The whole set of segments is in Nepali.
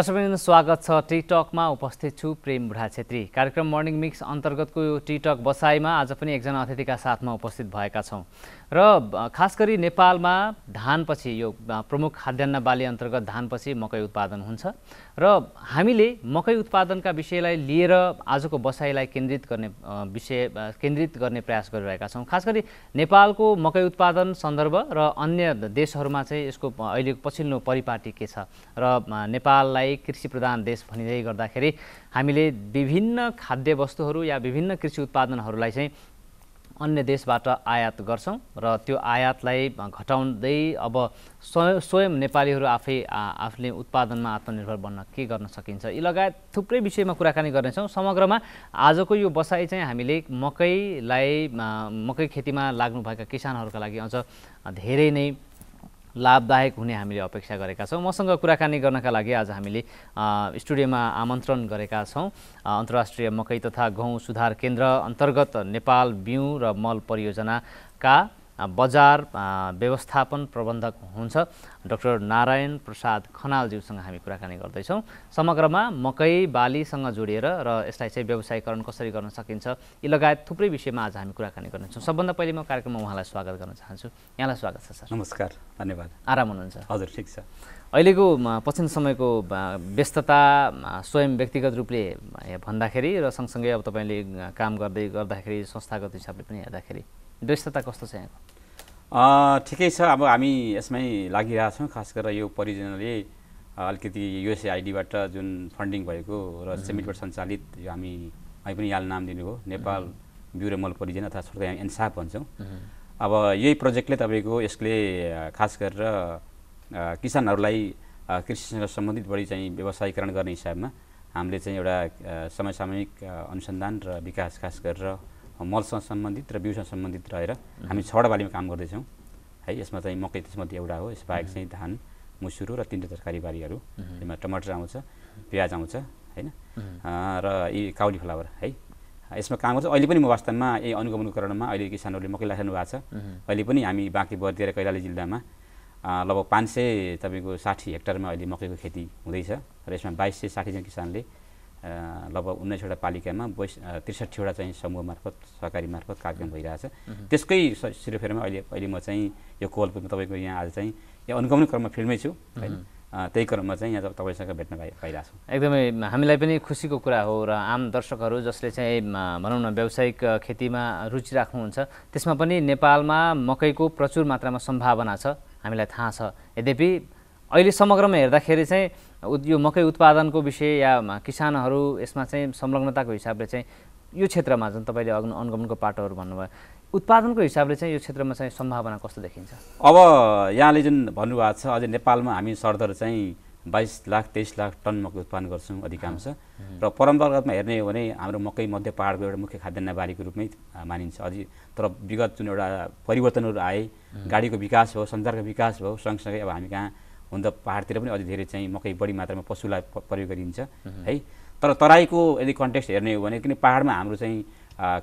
दर्शकवृन्द स्वागत छ टिकटकमा उपस्थित छु प्रेम बुढा छेत्री। कार्यक्रम मर्निङ मिक्स अन्तर्गतको यो टिकटक बसाइमा आज पनि एकजना अतिथिका साथमा उपस्थित भएका छौँ। र खास गरी नेपालमा धानपछि यो प्रमुख खाद्यान्न बाली अन्तर्गत धानपछि मकै उत्पादन हुन्छ र हामीले मकै उत्पादनका विषयलाई लिएर आजको बसाइलाई केन्द्रित गर्ने विषय केन्द्रित गर्ने प्रयास गरिरहेका छौँ। खास गरी नेपालको मकै उत्पादन सन्दर्भ र अन्य देशहरूमा चाहिँ यसको अहिलेको पछिल्लो परिपाटी के छ र नेपाललाई कृषि प्रधान देश भनिँदै गर्दाखेरि हामीले विभिन्न खाद्य वस्तुहरू या विभिन्न कृषि उत्पादनहरूलाई चाहिँ अन्य देशबाट आयात गर्छौँ र त्यो आयातलाई घटाउँदै अब स्वयं नेपालीहरू आफै आफूले उत्पादनमा आत्मनिर्भर बन्न के गर्न सकिन्छ? यी लगायत थुप्रै विषयमा कुराकानी गर्नेछौँ। समग्रमा आजको यो बसाइ चाहिँ हामीले मकैलाई मकै खेतीमा लाग्नुभएका किसानहरूका लागि अझ धेरै नै लाभदायक हुने हामीले अपेक्षा गरेका छौँ। मसँग कुराकानी गर्नका लागि आज हामीले स्टुडियोमा आमन्त्रण गरेका छौँ। अन्तर्राष्ट्रिय मकै तथा गहुँ सुधार केन्द्र अन्तर्गत नेपाल बिउ र मल परियोजनाका बजार व्यवस्थापन प्रबन्धक हुनुहुन्छ डाक्टर नारायण प्रसाद खनालज्यूसँग हामी कुराकानी गर्दैछौँ। समग्रमा मकै बालीसँग जोडिएर र यसलाई चाहिँ व्यवसायीकरण कसरी गर्न सकिन्छ यी लगायत थुप्रै विषयमा आज हामी कुराकानी गर्नेछौँ। सबभन्दा पहिले म कार्यक्रममा उहाँलाई स्वागत गर्न चाहन्छु। यहाँलाई स्वागत छ सर। नमस्कार धन्यवाद। आराम हुनुहुन्छ? हजुर ठिक छ। अहिलेको पछिल्लो समयको व्यस्तता स्वयं व्यक्तिगत रूपले भन्दाखेरि र सँगसँगै अब तपाईँले काम गर्दै गर्दाखेरि संस्थागत हिसाबले पनि हेर्दाखेरि व्यस्तता कस्तो छ यहाँको? ठिकै छ। अब हामी यसमै लागिरहेछौँ खास गरेर यो परियोजनाले अलिकति युएसएआइडीबाट जुन फन्डिङ भएको र सेमिटबाट सञ्चालित यो हामी अहिले पनि यहाँले नाम दिनुभयो। नेपाल ब्युरो मल परियोजना अथवा छोटो हामी एन्साप भन्छौँ। अब यही प्रोजेक्टले तपाईँको यसले खास गरेर किसानहरूलाई कृषिसँग सम्बन्धित बढी चाहिँ व्यवसायीकरण गर्ने हिसाबमा हामीले चाहिँ एउटा समयसामयिक अनुसन्धान र विकास खास गरेर मलसँग सम्बन्धित र बिउसँग सम्बन्धित रहेर हामी छवटा बालीमा काम गर्दैछौँ। है यसमा चाहिँ मकै त्यसमध्ये एउटा हो। यसबाहेक चाहिँ धान मुसुरो र तिनवटा तरकारी बारीहरू। यसमा टमाटर आउँछ प्याज आउँछ होइन? र यी काउली फ्लावर है? यसमा काम गर्छ। अहिले पनि म वास्तवमा यही अनुगमनकरणमा अहिले किसानहरूले मकै लगाइरहनु भएको छ। अहिले पनि हामी बाँकी बर्दिएर कैलाली जिल्लामा लगभग पाँच सय तपाईँको साठी हेक्टरमा अहिले मकैको खेती हुँदैछ। र यसमा बाइस सय साठीजना किसानले लगभग उन्नाइसवटा पालिकामा बैस त्रिसठीवटा चाहिँ समूह मार्फत सहकारी मार्फत कार्यक्रम भइरहेछ। त्यसकै सिरोफेरमा अहिले अहिले म चाहिँ यो कोलपुरमा तपाईँको यहाँ आज चाहिँ यो अनुगमन क्रममा फिल्डमै छु होइन। त्यही क्रममा चाहिँ यहाँ तपाईँसँग भेट्न पाइ पाइरहेको छु। एकदमै हामीलाई पनि खुसीको कुरा हो र आम दर्शकहरू जसले चाहिँ भनौँ न व्यावसायिक खेतीमा रुचि राख्नुहुन्छ त्यसमा पनि नेपालमा मकैको प्रचुर मात्रामा सम्भावना छ हामीलाई थाहा छ। यद्यपि अहिले समग्रमा हेर्दाखेरि चाहिँ यो मकै उत्पादनको विषय या किसानहरू यसमा चाहिँ संलग्नताको हिसाबले चाहिँ यो क्षेत्रमा जुन तपाईँले अग्न अनुगमनको पाटोहरू भन्नुभयो। उत्पादनको हिसाबले चाहिँ यो क्षेत्रमा चाहिँ सम्भावना कस्तो देखिन्छ? अब यहाँले जुन भन्नुभएको छ अझै नेपालमा हामी सरदर चाहिँ बाइस लाख तेइस लाख टन मकै उत्पादन गर्छौँ अधिकांश। र परम्परागतमा हेर्ने हो भने हाम्रो मकै मध्य पहाडको एउटा मुख्य खाद्यान्न बारीको रूपमै मानिन्छ। अझै तर विगत जुन एउटा परिवर्तनहरू आए गाडीको विकास भयो सञ्चारको विकास भयो सँगसँगै अब हामी कहाँ हुन त पाहाडतिर पनि अझै धेरै चाहिँ मकै बढी मात्रामा पशुलाई प्रयोग गरिन्छ है। तर तराईको यदि कन्टेक्स्ट हेर्ने हो भने किन पाहाडमा हाम्रो चाहिँ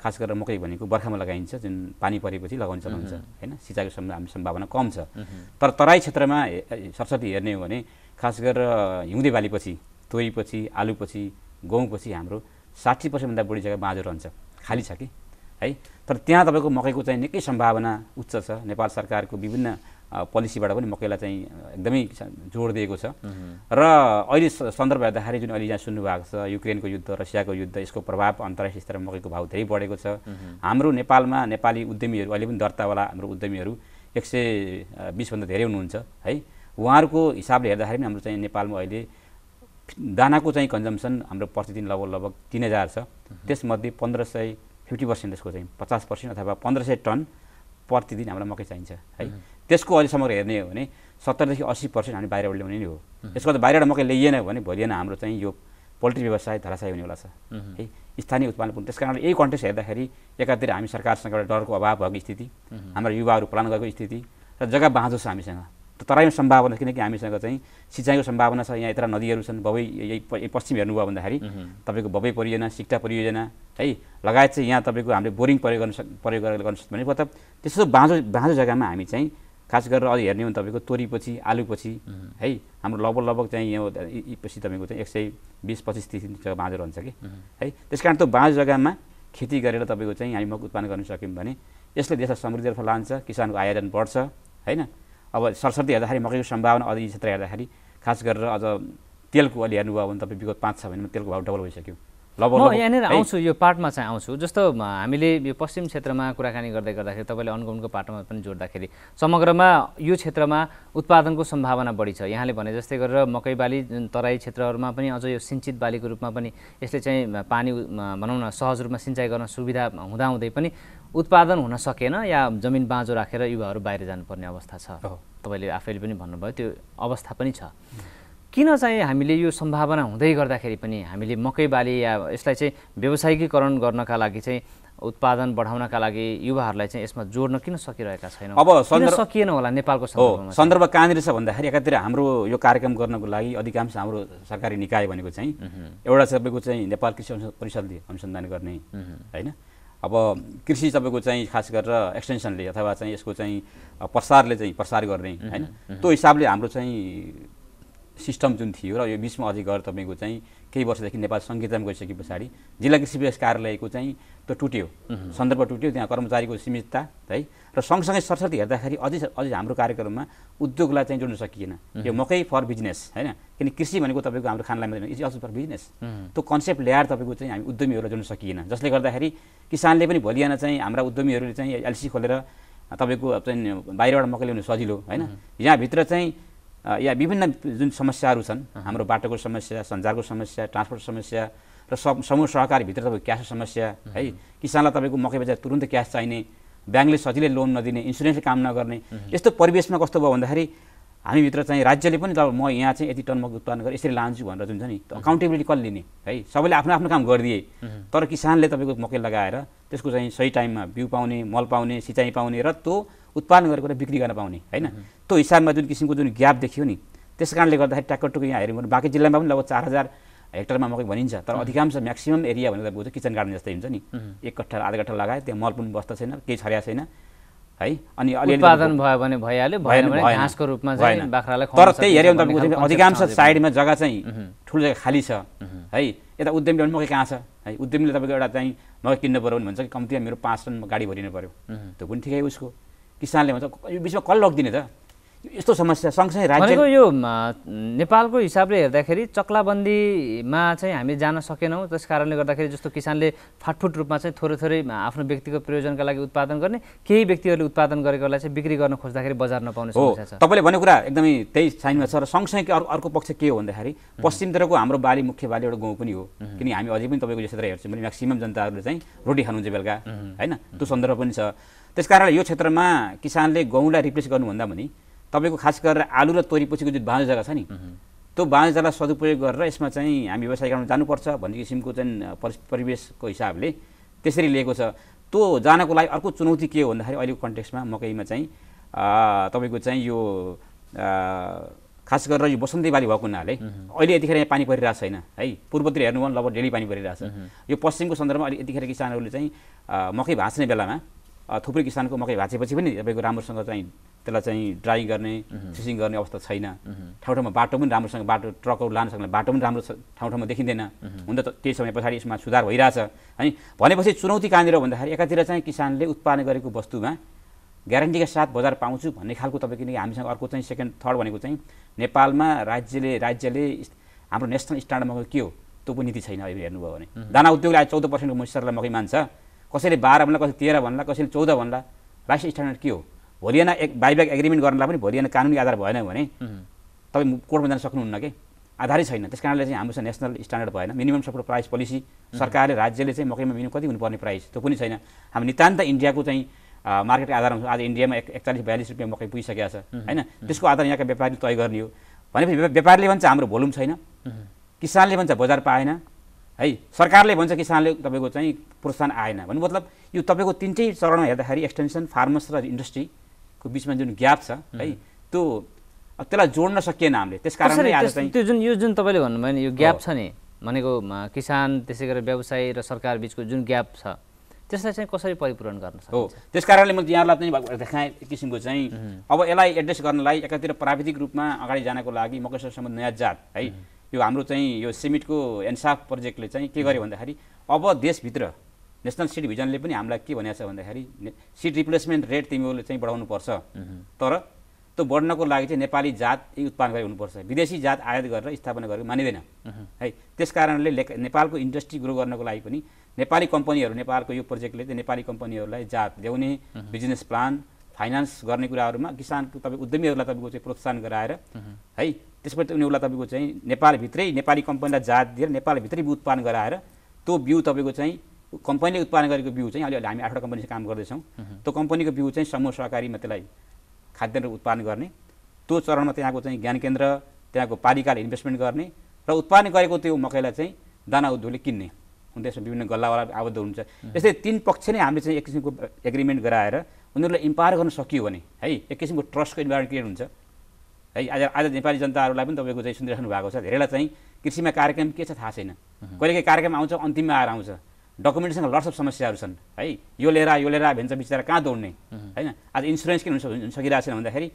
खास गरेर मकै भनेको बर्खामा लगाइन्छ जुन पानी परेपछि लगाउन चलाउँछ होइन। सिँचाइको हाम्रो सम्भावना कम छ। तर तराई क्षेत्रमा सरस्वती हेर्ने हो भने खास गरेर हिउँदे बालीपछि तोरीपछि आलुपछि गहुँपछि हाम्रो साठी पर्सेन्टभन्दा बढी जग्गा बाँझो रहन्छ खाली छ कि है। तर त्यहाँ तपाईँको मकैको चाहिँ निकै सम्भावना उच्च छ। नेपाल सरकारको विभिन्न पोलिसीबाट पनि मकैलाई चाहिँ एकदमै जोड दिएको छ। र अहिले सन्दर्भ हेर्दाखेरि जुन अहिले यहाँ सुन्नुभएको छ युक्रेनको युद्ध रसियाको युद्ध यसको प्रभाव अन्तर्राष्ट्रिय स्तरमा मकैको भाउ धेरै बढेको छ। हाम्रो नेपालमा नेपाली उद्यमीहरू अहिले पनि दर्तावाला हाम्रो उद्यमीहरू एक सय बिसभन्दा धेरै हुनुहुन्छ है। उहाँहरूको हिसाबले हेर्दाखेरि पनि हाम्रो चाहिँ नेपालमा अहिले दानाको चाहिँ कन्जम्सन हाम्रो प्रतिदिन लगभग लगभग तिन हजार छ। त्यसमध्ये पन्ध्र सय फिफ्टी पर्सेन्ट त्यसको चाहिँ पचास पर्सेन्ट अथवा पन्ध्र सय टन प्रतिदिन हामीलाई मकै चाहिन्छ है। त्यसको अहिलेसम्म हेर्ने हो भने सत्तरदेखि अस्सी पर्सेन्ट हामी बाहिरबाट ल्याउने नै हो। यसको त बाहिरबाट मकै ल्याइएन भने भोलि हाम्रो चाहिँ यो पोल्ट्री व्यवसाय धराशय हुनेवाला छ है स्थानीय उत्पादन पुग्नु। त्यस कारणले यही कन्टेक्स्ट हेर्दाखेरि एकातिर हामी सरकारसँग एउटा डरको अभाव भएको स्थिति हाम्रो युवाहरू प्लान गरेको स्थिति र जग्गा बाँझो छ हामीसँग। तराईमा सम्भावना किनकि हामीसँग चाहिँ सिँचाइको सम्भावना छ। यहाँ यत्र नदीहरू छन् बबै यही पश्चिम हेर्नुभयो भन्दाखेरि तपाईँको बबै परियोजना सिक्टा परियोजना है लगायत चाहिँ यहाँ तपाईँको हामीले बोरिङ प्रयोग गर्न सक प्रयोग गर्न सक्छ भने मतलब त्यस्तो बाँझो बाँझो जग्गामा हामी चाहिँ खास गरेर अझ हेर्ने हो भने तपाईँको तोरीपछि आलुपछि है? हाम्रो लगभग लगभग चाहिँ यो पछि तपाईँको चाहिँ एक सय बिस पच्चिस तिस जग्गा बाँझो रहन्छ कि? है? त्यस कारण त्यो बाँझो जग्गामा खेती गरेर तपाईँको चाहिँ हामी मकै उत्पादन गर्न सक्यौँ भने यसले देशलाई समृद्धितर्फ लान्छ किसानको आयोजन बढ्छ होइन? अब सरस्वती हेर्दाखेरि मकैको सम्भावना अझ यी क्षेत्र हेर्दाखेरि खास गरेर अझ तेलको अलि हेर्नुभयो भने तपाईँ विगत पाँच छ महिनामा तेलको भाउ डबल भइसक्यो। म यहाँनिर आउँछु यो पार्टमा चाहिँ आउँछु। जस्तो हामीले यो पश्चिम क्षेत्रमा कुराकानी गर्दै गर्दाखेरि तपाईँले अनुगमनको पाटोमा पनि जोड्दाखेरि समग्रमा यो क्षेत्रमा उत्पादनको सम्भावना बढी छ। यहाँले भने जस्तै गरेर मकै बाली जुन तराई क्षेत्रहरूमा पनि अझ यो सिन्चित बालीको रूपमा पनि यसले चाहिँ पानी भनौँ न सहज रूपमा सिँचाइ गर्न सुविधा हुँदाहुँदै पनि उत्पादन हुन सकेन या जमिन बाँझो राखेर युवाहरू बाहिर जानुपर्ने अवस्था छ। तपाईँले आफैले पनि भन्नुभयो त्यो अवस्था पनि छ। किन चाहिँ हामीले यो सम्भावना हुँदै गर्दाखेरि पनि हामीले मकै बाली या यसलाई चाहिँ व्यावसायिकीकरण गर्नका लागि चाहिँ उत्पादन बढाउनका लागि युवाहरूलाई चाहिँ यसमा जोड्न किन सकिरहेका छैन? अब सकिएन होला नेपालको सन्दर्भ कहाँनिर छ भन्दाखेरि एकातिर हाम्रो यो कार्यक्रम गर्नको लागि अधिकांश हाम्रो सरकारी निकाय भनेको चाहिँ एउटा तपाईँको चाहिँ नेपाल कृषि परिषदले अनुसन्धान गर्ने होइन? अब कृषि तपाईँको चाहिँ खास गरेर एक्सटेन्सनले अथवा चाहिँ यसको चाहिँ प्रसारले चाहिँ प्रसार गर्ने होइन? त्यो हिसाबले हाम्रो चाहिँ सिस्टम जुन थियो र यो बिचमा अझै गएर तपाईँको चाहिँ केही वर्षदेखि नेपाल सङ्गीतमा गइसके पछाडि जिल्ला कृषि विकास कार्यालयको चाहिँ त्यो टुट्यो सन्दर्भ टुट्यो त्यहाँ कर्मचारीको सीमितता है र सँगसँगै सरस्वती हेर्दाखेरि अझै अझै हाम्रो कार्यक्रममा उद्योगलाई चाहिँ जोड्न सकिएन। यो मकै फर बिजनेस होइन किन कृषि भनेको तपाईँको हाम्रो खानलाई मात्रै इज अल्सो फर बिजनेस। त्यो कन्सेप्ट ल्याएर तपाईँको चाहिँ हामी उद्यमीहरूलाई जोड्न सकिएन। जसले गर्दाखेरि किसानले पनि भोलिआन चाहिँ हाम्रा उद्यमीहरूले चाहिँ एलसी खोलेर तपाईँको चाहिँ बाहिरबाट मकै ल्याउनु सजिलो होइन। यहाँभित्र चाहिँ या विभिन्न जुन समस्याहरू छन् हाम्रो बाटोको समस्या सञ्चारको समस्या ट्रान्सपोर्ट समस्या र समूह सहकारीभित्र तपाईँको क्यासको समस्या है किसानलाई तपाईँको मकै बजार तुरन्त क्यास चाहिने ब्याङ्कले सजिलै लोन नदिने इन्सुरेन्सले काम नगर्ने यस्तो परिवेशमा कस्तो भयो भन्दाखेरि हामीभित्र चाहिँ राज्यले पनि त म यहाँ चाहिँ यति टन मकै उत्पादन गरेर यसरी लान्छु भनेर जुन छ नि अकाउन्टेबिलिटी कसले लिने है सबैले आफ्नो आफ्नो काम गरिदिए। तर किसानले तपाईँको मकै लगाएर त्यसको चाहिँ सही टाइममा बिउ पाउने मल पाउने सिँचाइ पाउने र त्यो उत्पादन गरेको बिक्री गर्न पाउने होइन? त्यो हिसाबमा जुन किसिमको जुन ग्याप देखियो नि त्यस कारणले गर्दाखेरि ट्याक्टर टुक्कै यहाँ हेऱ्यौँ भने बाँकी जिल्लामा पनि लगभग चार हजार हेक्टरमा मकै भनिन्छ तर अधिकांश म्याक्सिमम् एरिया भनेर बुझ्छ किचन गार्डन जस्तै हुन्छ नि। एक कट्ठा आधा कट्ठा लगायो त्यहाँ मल पनि बस्दा छैन केही छरिया छैन है? अनि उत्पादन भयो भने भइहाल्यो भएन भने घाँसको रूपमा तर त्यही हेऱ्यो भने तपाईँको अधिकांश साइडमा जग्गा चाहिँ ठुलो जग्गा खाली छ है? यता उद्यमी भने मकै कहाँ छ? है? उद्यमीले तपाईँको एउटा चाहिँ मकै किन्नु पऱ्यो भने भन्छ कि कम्तीमा मेरो पाँच टन गाडी भरिनु पऱ्यो त्यो पनि ठिकै उसको। किसानले भन्छ यो बिचमा कसले लगिदिने त। यस्तो समस्या सँगसँगै राज्य यो नेपालको हिसाबले हेर्दाखेरि चक्लाबन्दीमा चाहिँ हामी जान सकेनौँ। त्यस कारणले गर्दाखेरि जस्तो किसानले फाटफुट रूपमा चाहिँ थोरै थोरै आफ्नो व्यक्तिगत प्रयोजनका लागि उत्पादन गर्ने केही व्यक्तिहरूले उत्पादन गरेकोलाई चाहिँ बिक्री गर्न खोज्दाखेरि बजार नपाउने समस्या छ। तपाईँले भनेको कुरा एकदमै त्यही साइनमा छ। र सँगसँगै अर्को अर्को पक्ष के हो भन्दाखेरि पश्चिमतिरको हाम्रो बाली मुख्य बाली एउटा गाउँ पनि हो। किनकि हामी अझै पनि तपाईँको क्षेत्र हेर्छौँ। भने म्याक्सिमम् जनताहरूले चाहिँ रोटी खानुहुन्छ बेलुका होइन? त्यो सन्दर्भ पनि छ। त्यस कारण यो क्षेत्रमा किसानले गहुँलाई रिप्लेस गर्नुभन्दा पनि तपाईँको खास गरेर आलु र तोरीपछिको जुन बाँझो जग्गा छ नि त्यो बाँझो जग्गा सदुपयोग गरेर यसमा चाहिँ हामी व्यवसाय गर्न जानुपर्छ भन्ने किसिमको चाहिँ परिवेशको हिसाबले त्यसरी लिएको छ। त्यो जानको लागि अर्को चुनौती के हो भन्दाखेरि अहिलेको कन्टेक्समा मकैमा चाहिँ तपाईँको चाहिँ यो खास गरेर यो बसन्ती बाली भएको हुनाले अहिले यतिखेर यहाँ पानी परिरहेको छैन है। पूर्वतिर हेर्नु भने लगभग डेली पानी परिरहेछ यो पश्चिमको सन्दर्भमा अहिले यतिखेर किसानहरूले चाहिँ मकै भाँच्ने बेलामा थुप्रै किसानको मकै भाँचेपछि पनि तपाईँको राम्रोसँग चाहिँ त्यसलाई चाहिँ ड्राई गर्ने फिसिङ गर्ने अवस्था छैन। ठाउँ ठाउँमा बाटो पनि राम्रोसँग बाटो ट्रकहरू लान सक्ने बाटो पनि राम्रो ठाउँ ठाउँमा देखिँदैन। हुन त त्यही समय पछाडि यसमा सुधार भइरहेछ। है भनेपछि चुनौती कहाँनिर भन्दाखेरि एकातिर चाहिँ किसानले उत्पादन गरेको वस्तुमा ग्यारेन्टीका साथ बजार पाउँछु भन्ने खालको तपाईँ किनकि हामीसँग अर्को चाहिँ सेकेन्ड थर्ड भनेको चाहिँ नेपालमा राज्यले राज्यले हाम्रो नेसनल स्ट्यान्डर्डमा के हो? त्यो पनि नीति छैन अहिले हेर्नुभयो भने। दाना उद्योगले आज चौध पर्सेन्टको मोइस्चरलाई मकै मान्छ। कसैले बाह्र भन्ला कसैले तेह्र भन्ला कसैले चौध भन्ला राष्ट्रिय स्ट्यान्डर्ड के हो? भोलिएन एक बाइब्याक एग्रिमेन्ट गर्नलाई पनि भोलिएन कानुनी आधार भएन भने तपाईँ कोर्टमा जान सक्नुहुन्न कि? आधारै छैन। त्यस कारणले चाहिँ हाम्रो नेसनल स्ट्यान्डर्ड भएन। मिनिमम सपोर्ट प्राइस पोलिसी सरकारले राज्यले चाहिँ मकैमा मिनिमम कति हुनुपर्ने प्राइस? त्यो पनि छैन। हामी नितान्त इन्डियाको चाहिँ मार्केटको आधारमा आज इन्डियामा एक एकचालिस बयालिस रुपियाँ मकै पुगिसकेको छ। होइन? त्यसको आधार यहाँका व्यापारीले तय गर्ने हो। भनेपछि व्यापारीले भन्छ हाम्रो भोल्युम छैन। किसानले भन्छ बजार पाएन। है सरकारले भन्छ किसानले तपाईँको चाहिँ प्रोत्साहन आएन भन्नु मतलब यो तपाईँको तिनटै चरणमा हेर्दाखेरि एक्सटेन्सन फार्मर्स र इन्डस्ट्रीको बिचमा जुन ग्याप छ है त्यो त्यसलाई जोड्न सकिएन हामीले। त्यस कारणले आज चाहिँ त्यो जुन यो जुन तपाईँले भन्नुभयो नि यो ग्याप छ नि भनेको किसान त्यसै गरेर व्यवसाय र सरकार बिचको जुन ग्याप छ त्यसलाई चाहिँ कसरी परिपूरण गर्न हो। सक्छ त्यस कारणले मैले यहाँलाई पनि देखाएँ एक किसिमको चाहिँ अब यसलाई एड्रेस गर्नलाई एकातिर प्राविधिक रूपमा अगाडि जानको लागि मकैसँग नयाँ जात है यो हाम्रो चाहिँ यो सिमिटको एन्साफ प्रोजेक्टले चाहिँ के गर्यो भन्दाखेरि अब देशभित्र नेसनल सिट भिजनले पनि हामीलाई के भनेको छ भन्दाखेरि सिट रिप्लेसमेन्ट रेट तिमीहरूले चाहिँ बढाउनुपर्छ। तर त्यो बढ्नको लागि चाहिँ नेपाली जात उत्पादन गरी हुनुपर्छ। विदेशी जात आयात गरेर स्थापना गरेको मानिँदैन। है त्यस कारणले नेपालको इन्डस्ट्री ग्रो गर्नको लागि पनि नेपाली कम्पनीहरू नेपालको यो प्रोजेक्टले चाहिँ नेपाली कम्पनीहरूलाई जात ल्याउने बिजनेस प्लान फाइनेन्स गर्ने कुराहरूमा किसानको तपाईँ उद्यमीहरूलाई तपाईँको चाहिँ प्रोत्साहन गराएर है त्यसपछि उनीहरूलाई तपाईँको चाहिँ नेपालभित्रै नेपाली कम्पनीलाई जात दिएर नेपालभित्रै बिउ उत्पादन गराएर त्यो बिउ तपाईँको चाहिँ कम्पनीले उत्पादन गरेको बिउ चाहिँ अहिले हामी आठवटा कम्पनीसँग काम गर्दैछौँ। त्यो कम्पनीको बिउ चाहिँ समूह सहकारीमा त्यसलाई खाद्यान्न उत्पादन गर्ने त्यो चरणमा त्यहाँको चाहिँ ज्ञान केन्द्र त्यहाँको पालिकाले इन्भेस्टमेन्ट गर्ने र उत्पादन गरेको त्यो मकैलाई चाहिँ दाना उद्योगले किन्ने। हुन त्यसमा विभिन्न गल्लावाला आबद्ध हुन्छ यस्तै तिन पक्ष नै हामीले चाहिँ एक किसिमको एग्रिमेन्ट गराएर उनीहरूलाई इम्पावर गर्न सकियो भने है एक किसिमको ट्रस्टको इन्भाइरोमेन्ट क्रिएट हुन्छ है आज आज नेपाली जनताहरूलाई पनि तपाईँको चाहिँ सुनिराख्नु भएको छ धेरैलाई चाहिँ कृषिमा कार्यक्रम के छ थाहा छैन कहिलेकाहीँ कार्यक्रम आउँछ अन्तिममा आएर आउँछ डकुमेन्टसँग लट्स अफ समस्याहरू छन् है यो लिएर यो लिएर भन्छ बिचरा कहाँ दौड्ने होइन आज इन्सुरेन्स किन हुन सक- हुन सकिरहेको छैन भन्दाखेरि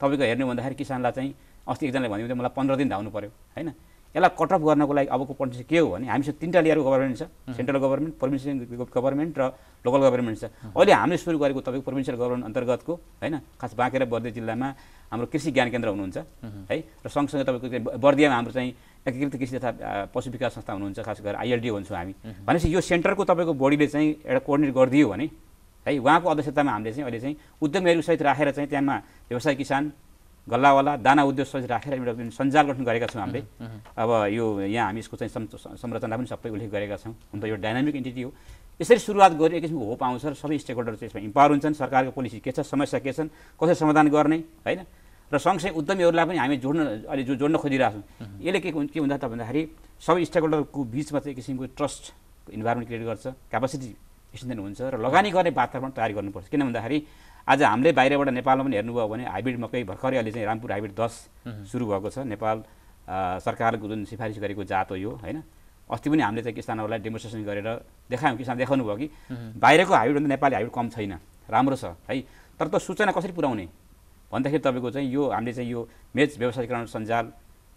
तपाईँको हेर्नु भन्दाखेरि किसानलाई चाहिँ अस्ति एकजनाले भन्यो मलाई पन्ध्र दिन धाउनु पऱ्यो होइन यसलाई कटअप गर्नको लागि अबको पोलिसी के हो भने हामीसँग तिनवटा लेयरको गभर्मेन्ट छ। सेन्ट्रल गभर्मेन्ट प्रोभिन्सियल गभर्मेन्ट र लोकल गभर्मेन्ट छ। अहिले हामीले सुरु गरेको तपाईँको प्रोभिन्सियल गभर्मेन्ट अन्तर्गतको होइन खास बाँके र बर्दी जिल्लामा हाम्रो कृषि ज्ञान केन्द्र हुनुहुन्छ है र सँगसँगै तपाईँको बर्दियामा हाम्रो चाहिँ एकीकृत कृषि तथा पशु विकास संस्था हुनुहुन्छ खास गरेर आइएलडी भन्छौँ हामी। भनेपछि यो सेन्टरको तपाईँको बडीले चाहिँ एउटा कोअर्डिनेट गरिदियो भने है उहाँको अध्यक्षतामा हामीले चाहिँ अहिले चाहिँ उद्यमीहरूसहित राखेर चाहिँ त्यहाँमा व्यवसाय किसान गल्लावाला दाना उद्योग राखेर एउटा जुन सञ्जाल गठन गरेका छौँ हामीले। अब यो यहाँ हामी यसको चाहिँ संरचना पनि सबै उल्लेख गरेका छौँ। हुन त यो डाइनामिक एन्टिटी हो। यसरी सुरुवात गरी एक किसिमको होप आउँछ र सबै स्टेक होल्डर चाहिँ यसमा इम्पावर हुन्छन्। सरकारको पोलिसी के छ समस्या के छन् कसरी समाधान गर्ने होइन? र सँगसँगै उद्यमीहरूलाई पनि हामी जोड्न अहिले जो जोड्न खोजिरहेको छौँ। यसले के के हुन्छ त भन्दाखेरि सबै स्टेक होल्डरको बिचमा चाहिँ एक किसिमको ट्रस्ट इन्भाइरोमेन्ट क्रिएट गर्छ क्यापासिटी स्ट्रेन्थन हुन्छ र लगानी गर्ने वातावरण तयार गर्नुपर्छ। किन भन्दाखेरि आज हामीले बाहिरबाट नेपालमा पनि हेर्नुभयो भने हाइब्रिड मकै भर्खरै अहिले चाहिँ रामपुर हाइब्रिड दस सुरु भएको छ। नेपाल सरकारको जुन सिफारिस गरेको जात हो यो होइन? अस्ति पनि हामीले चाहिँ किसानहरूलाई डेमोन्स्ट्रेसन गरेर देखायौँ। किसान देखाउनु भयो कि बाहिरको हाइब्रिडभन्दा नेपाली हाइब्रिड कम छैन। राम्रो छ है? तर त्यो सूचना कसरी पुऱ्याउने भन्दाखेरि तपाईँको चाहिँ यो हामीले चाहिँ यो मेज व्यवसायीकरण सञ्जाल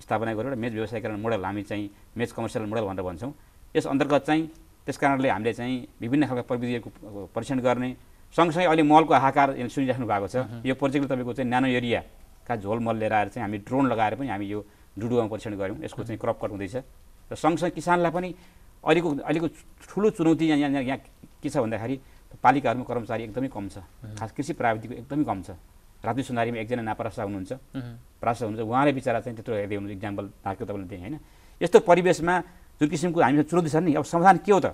स्थापना गरेर मेज व्यवसायीकरण मोडल हामी चाहिँ मेज कमर्सियल मोडल भनेर भन्छौँ। यस अन्तर्गत चाहिँ त्यस कारणले हामीले चाहिँ विभिन्न खालका प्रविधिहरूको परीक्षण गर्ने सँगसँगै अहिले मलको हाकार सुनिराख्नु भएको छ। यो प्रोजेक्टले तपाईँको चाहिँ न्यानो एरियाका झोल मल लिएर आएर चाहिँ हामी ड्रोन लगाएर पनि हामी यो डुडुवामा परीक्षण गऱ्यौँ। यसको चाहिँ क्रप कट हुँदैछ। र सँगसँगै किसानलाई पनि अहिलेको अहिलेको ठुलो चुनौती यहाँ यहाँ यहाँ के छ भन्दाखेरि पालिकाहरूमा कर्मचारी एकदमै कम छ। खास कृषि प्राविधिकको एकदमै कम छ। राजु सुनारीमा एकजना नापरासा हुनुहुन्छ। प्रासा हुनुहुन्छ। उहाँले बिचरा चाहिँ त्यत्रो हेर्दै हुनुहुन्छ। इक्जाम्पल राखेको तपाईँले दिएँ होइन? यस्तो परिवेशमा जुन किसिमको हामीसँग चुनौती छ नि अब समाधान के हो त?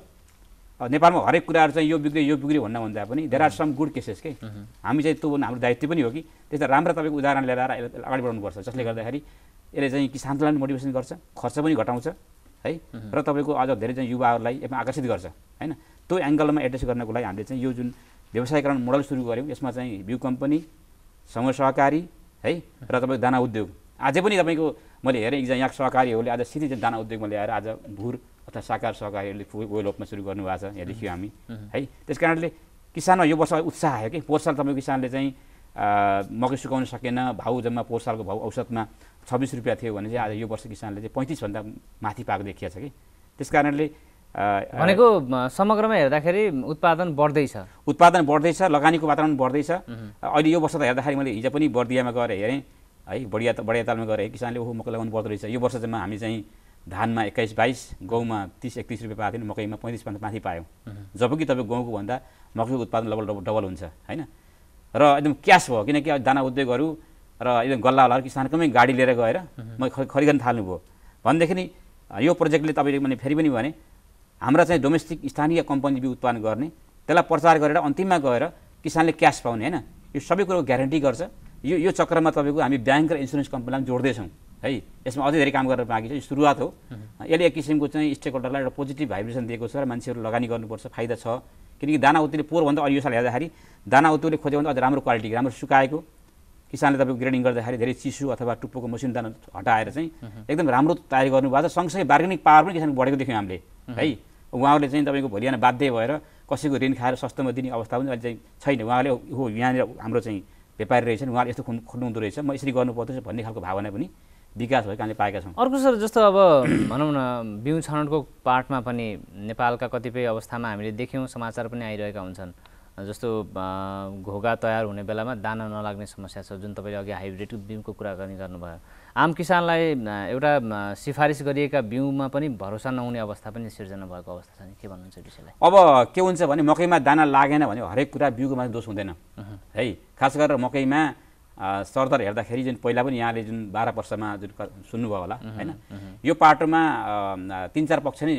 नेपालमा हरेक कुराहरू चाहिँ यो बिग्रियो यो बिग्रियो भन्न भन्दा पनि there are some good cases के? हामी चाहिँ त्यो हाम्रो दायित्व पनि हो कि। त्यस्तो राम्रो तपाईँको उदाहरण लिएर आएर यसलाई अगाडि बढाउनुपर्छ जसले गर्दाखेरि यसले चाहिँ किसानलाई पनि मोटिभेसन गर्छ खर्च पनि घटाउँछ है? र तपाईँको अझ धेरै चाहिँ युवाहरूलाई यसमा आकर्षित गर्छ होइन? त्यो एङ्गलमा एड्रेस गर्नको लागि हामीले चाहिँ यो जुन व्यवसायीकरण मोडल सुरु गऱ्यौँ यसमा चाहिँ बिउ कम्पनी समूह सहकारी है? र तपाईँको दाना उद्योग अझै पनि तपाईँको मैले हेरेँ एकजना यहाँ सहकारीहरूले आज सिधै दाना उद्योगमा ल्याएर आज भुर अथवा साकार सहकारीहरूले वेल रोप्न सुरु गर्नुभएको छ यहाँ देखियो हामी। है त्यस कारणले किसानमा यो वर्ष उत्साह आयो कि? पोहोर साल तपाईँको किसानले चाहिँ मकै सुकाउन सकेन भाउ जम्मा पोहोर सालको भाउ औसतमा छब्बिस रुपियाँ थियो भने चाहिँ आज यो वर्ष किसानले चाहिँ पैँतिसभन्दा माथि पाएको देखिएको छ कि? त्यस कारणले भनेको समग्रमा हेर्दाखेरि उत्पादन बढ्दैछ। उत्पादन बढ्दैछ लगानीको वातावरण बढ्दैछ। अहिले यो वर्ष त हेर्दाखेरि मैले हिजो पनि बर्दियामा गएर हेरेँ। है बढिया बढिया तालमा गएर किसानले ओहो मकै लगाउनु पर्दो रहेछ। यो वर्ष चाहिँ हामी चाहिँ धानमा एक्काइस बाइस गहुँमा तिस एकतिस रुपियाँ पाएको थियौँ मकैमा पैँतिसभन्दा माथि पायौँ। जबकि तपाईँ गहुँको भन्दा मकैको उत्पादन डबल डबल डबल हुन्छ होइन? र एकदम क्यास भयो किनकि अब दाना उद्योगहरू र एकदम गल्लावालाहरू किसानकोमै गाडी लिएर गएर म खरिद गर्न थाल्नुभयो। भनेदेखि नि यो प्रोजेक्टले तपाईँले मैले फेरि पनि भने हाम्रा चाहिँ डोमेस्टिक स्थानीय कम्पनी बिउ उत्पादन गर्ने त्यसलाई प्रचार गरेर अन्तिममा गएर किसानले क्यास पाउने होइन? यो सबै कुरो ग्यारेन्टी गर्छ। यो यो चक्रमा तपाईँको हामी ब्याङ्क र इन्सुरेन्स कम्पनीलाई पनि जोड्दैछौँ। है यसमा अझै धेरै काम गरेर बाँकी छ यो सुरुवात हो। यसले एक किसिमको चाहिँ स्टेक होल्डरलाई एउटा पोजिटिभ भाइब्रेसन दिएको छ र मान्छेहरू लगानी गर्नुपर्छ फाइदा छ। किनकि दाना उद्योगले पोहोरभन्दा अहिले यो साल हेर्दाखेरि दाना उद्योगले खोज्यो भने अझ राम्रो क्वालिटी राम्रो सुकाएको। किसानले तपाईँको ग्रेडिङ गर्दाखेरि धेरै चिसो अथवा टुप्पोको मसिनो दाना हटाएर चाहिँ एकदम राम्रो तयारी गर्नुभएको छ। सँगसँगै बार्गेनिङ पावर पनि किसानको बढेको देख्यौँ हामीले है। उहाँहरूले चाहिँ तपाईँको भोलि बिहान बाध्य भएर कसैको ऋण खाएर सस्तोमा दिने अवस्था पनि अहिले चाहिँ छैन। उहाँले हो यहाँनिर हाम्रो चाहिँ व्यापारी रहेछन् उहाँले यस्तो खोल्नु हुँदो रहेछ। म यसरी गर्नुपर्दछ भन्ने खालको भावना पनि विकास भएको हामीले पाएका छौँ। अर्को सर जस्तो अब भनौँ न बिउ छनौटको पार्टमा पनि नेपालका कतिपय अवस्थामा हामीले देख्यौँ समाचार पनि आइरहेका हुन्छन्। जस्तो घोगा तयार हुने बेलामा दाना नलाग्ने समस्या छ जुन तपाईँले अघि हाइब्रिड बिउको कुराकानी गर्नुभयो। आम किसानलाई एउटा सिफारिस गरिएका बिउमा पनि भरोसा नहुने अवस्था पनि सिर्जना भएको अवस्था छ नि। के भन्नुहुन्छ विषयलाई? अब के हुन्छ भने मकैमा दाना लागेन भने हरेक कुरा बिउको माथि दोष हुँदैन। है? खास गरेर मकैमा सरदर हेर्दाखेरि जुन पहिला पनि यहाँले जुन बाह्र वर्षमा जुन सुन्नुभयो होला होइन? यो पाटोमा तिन चार पक्ष नै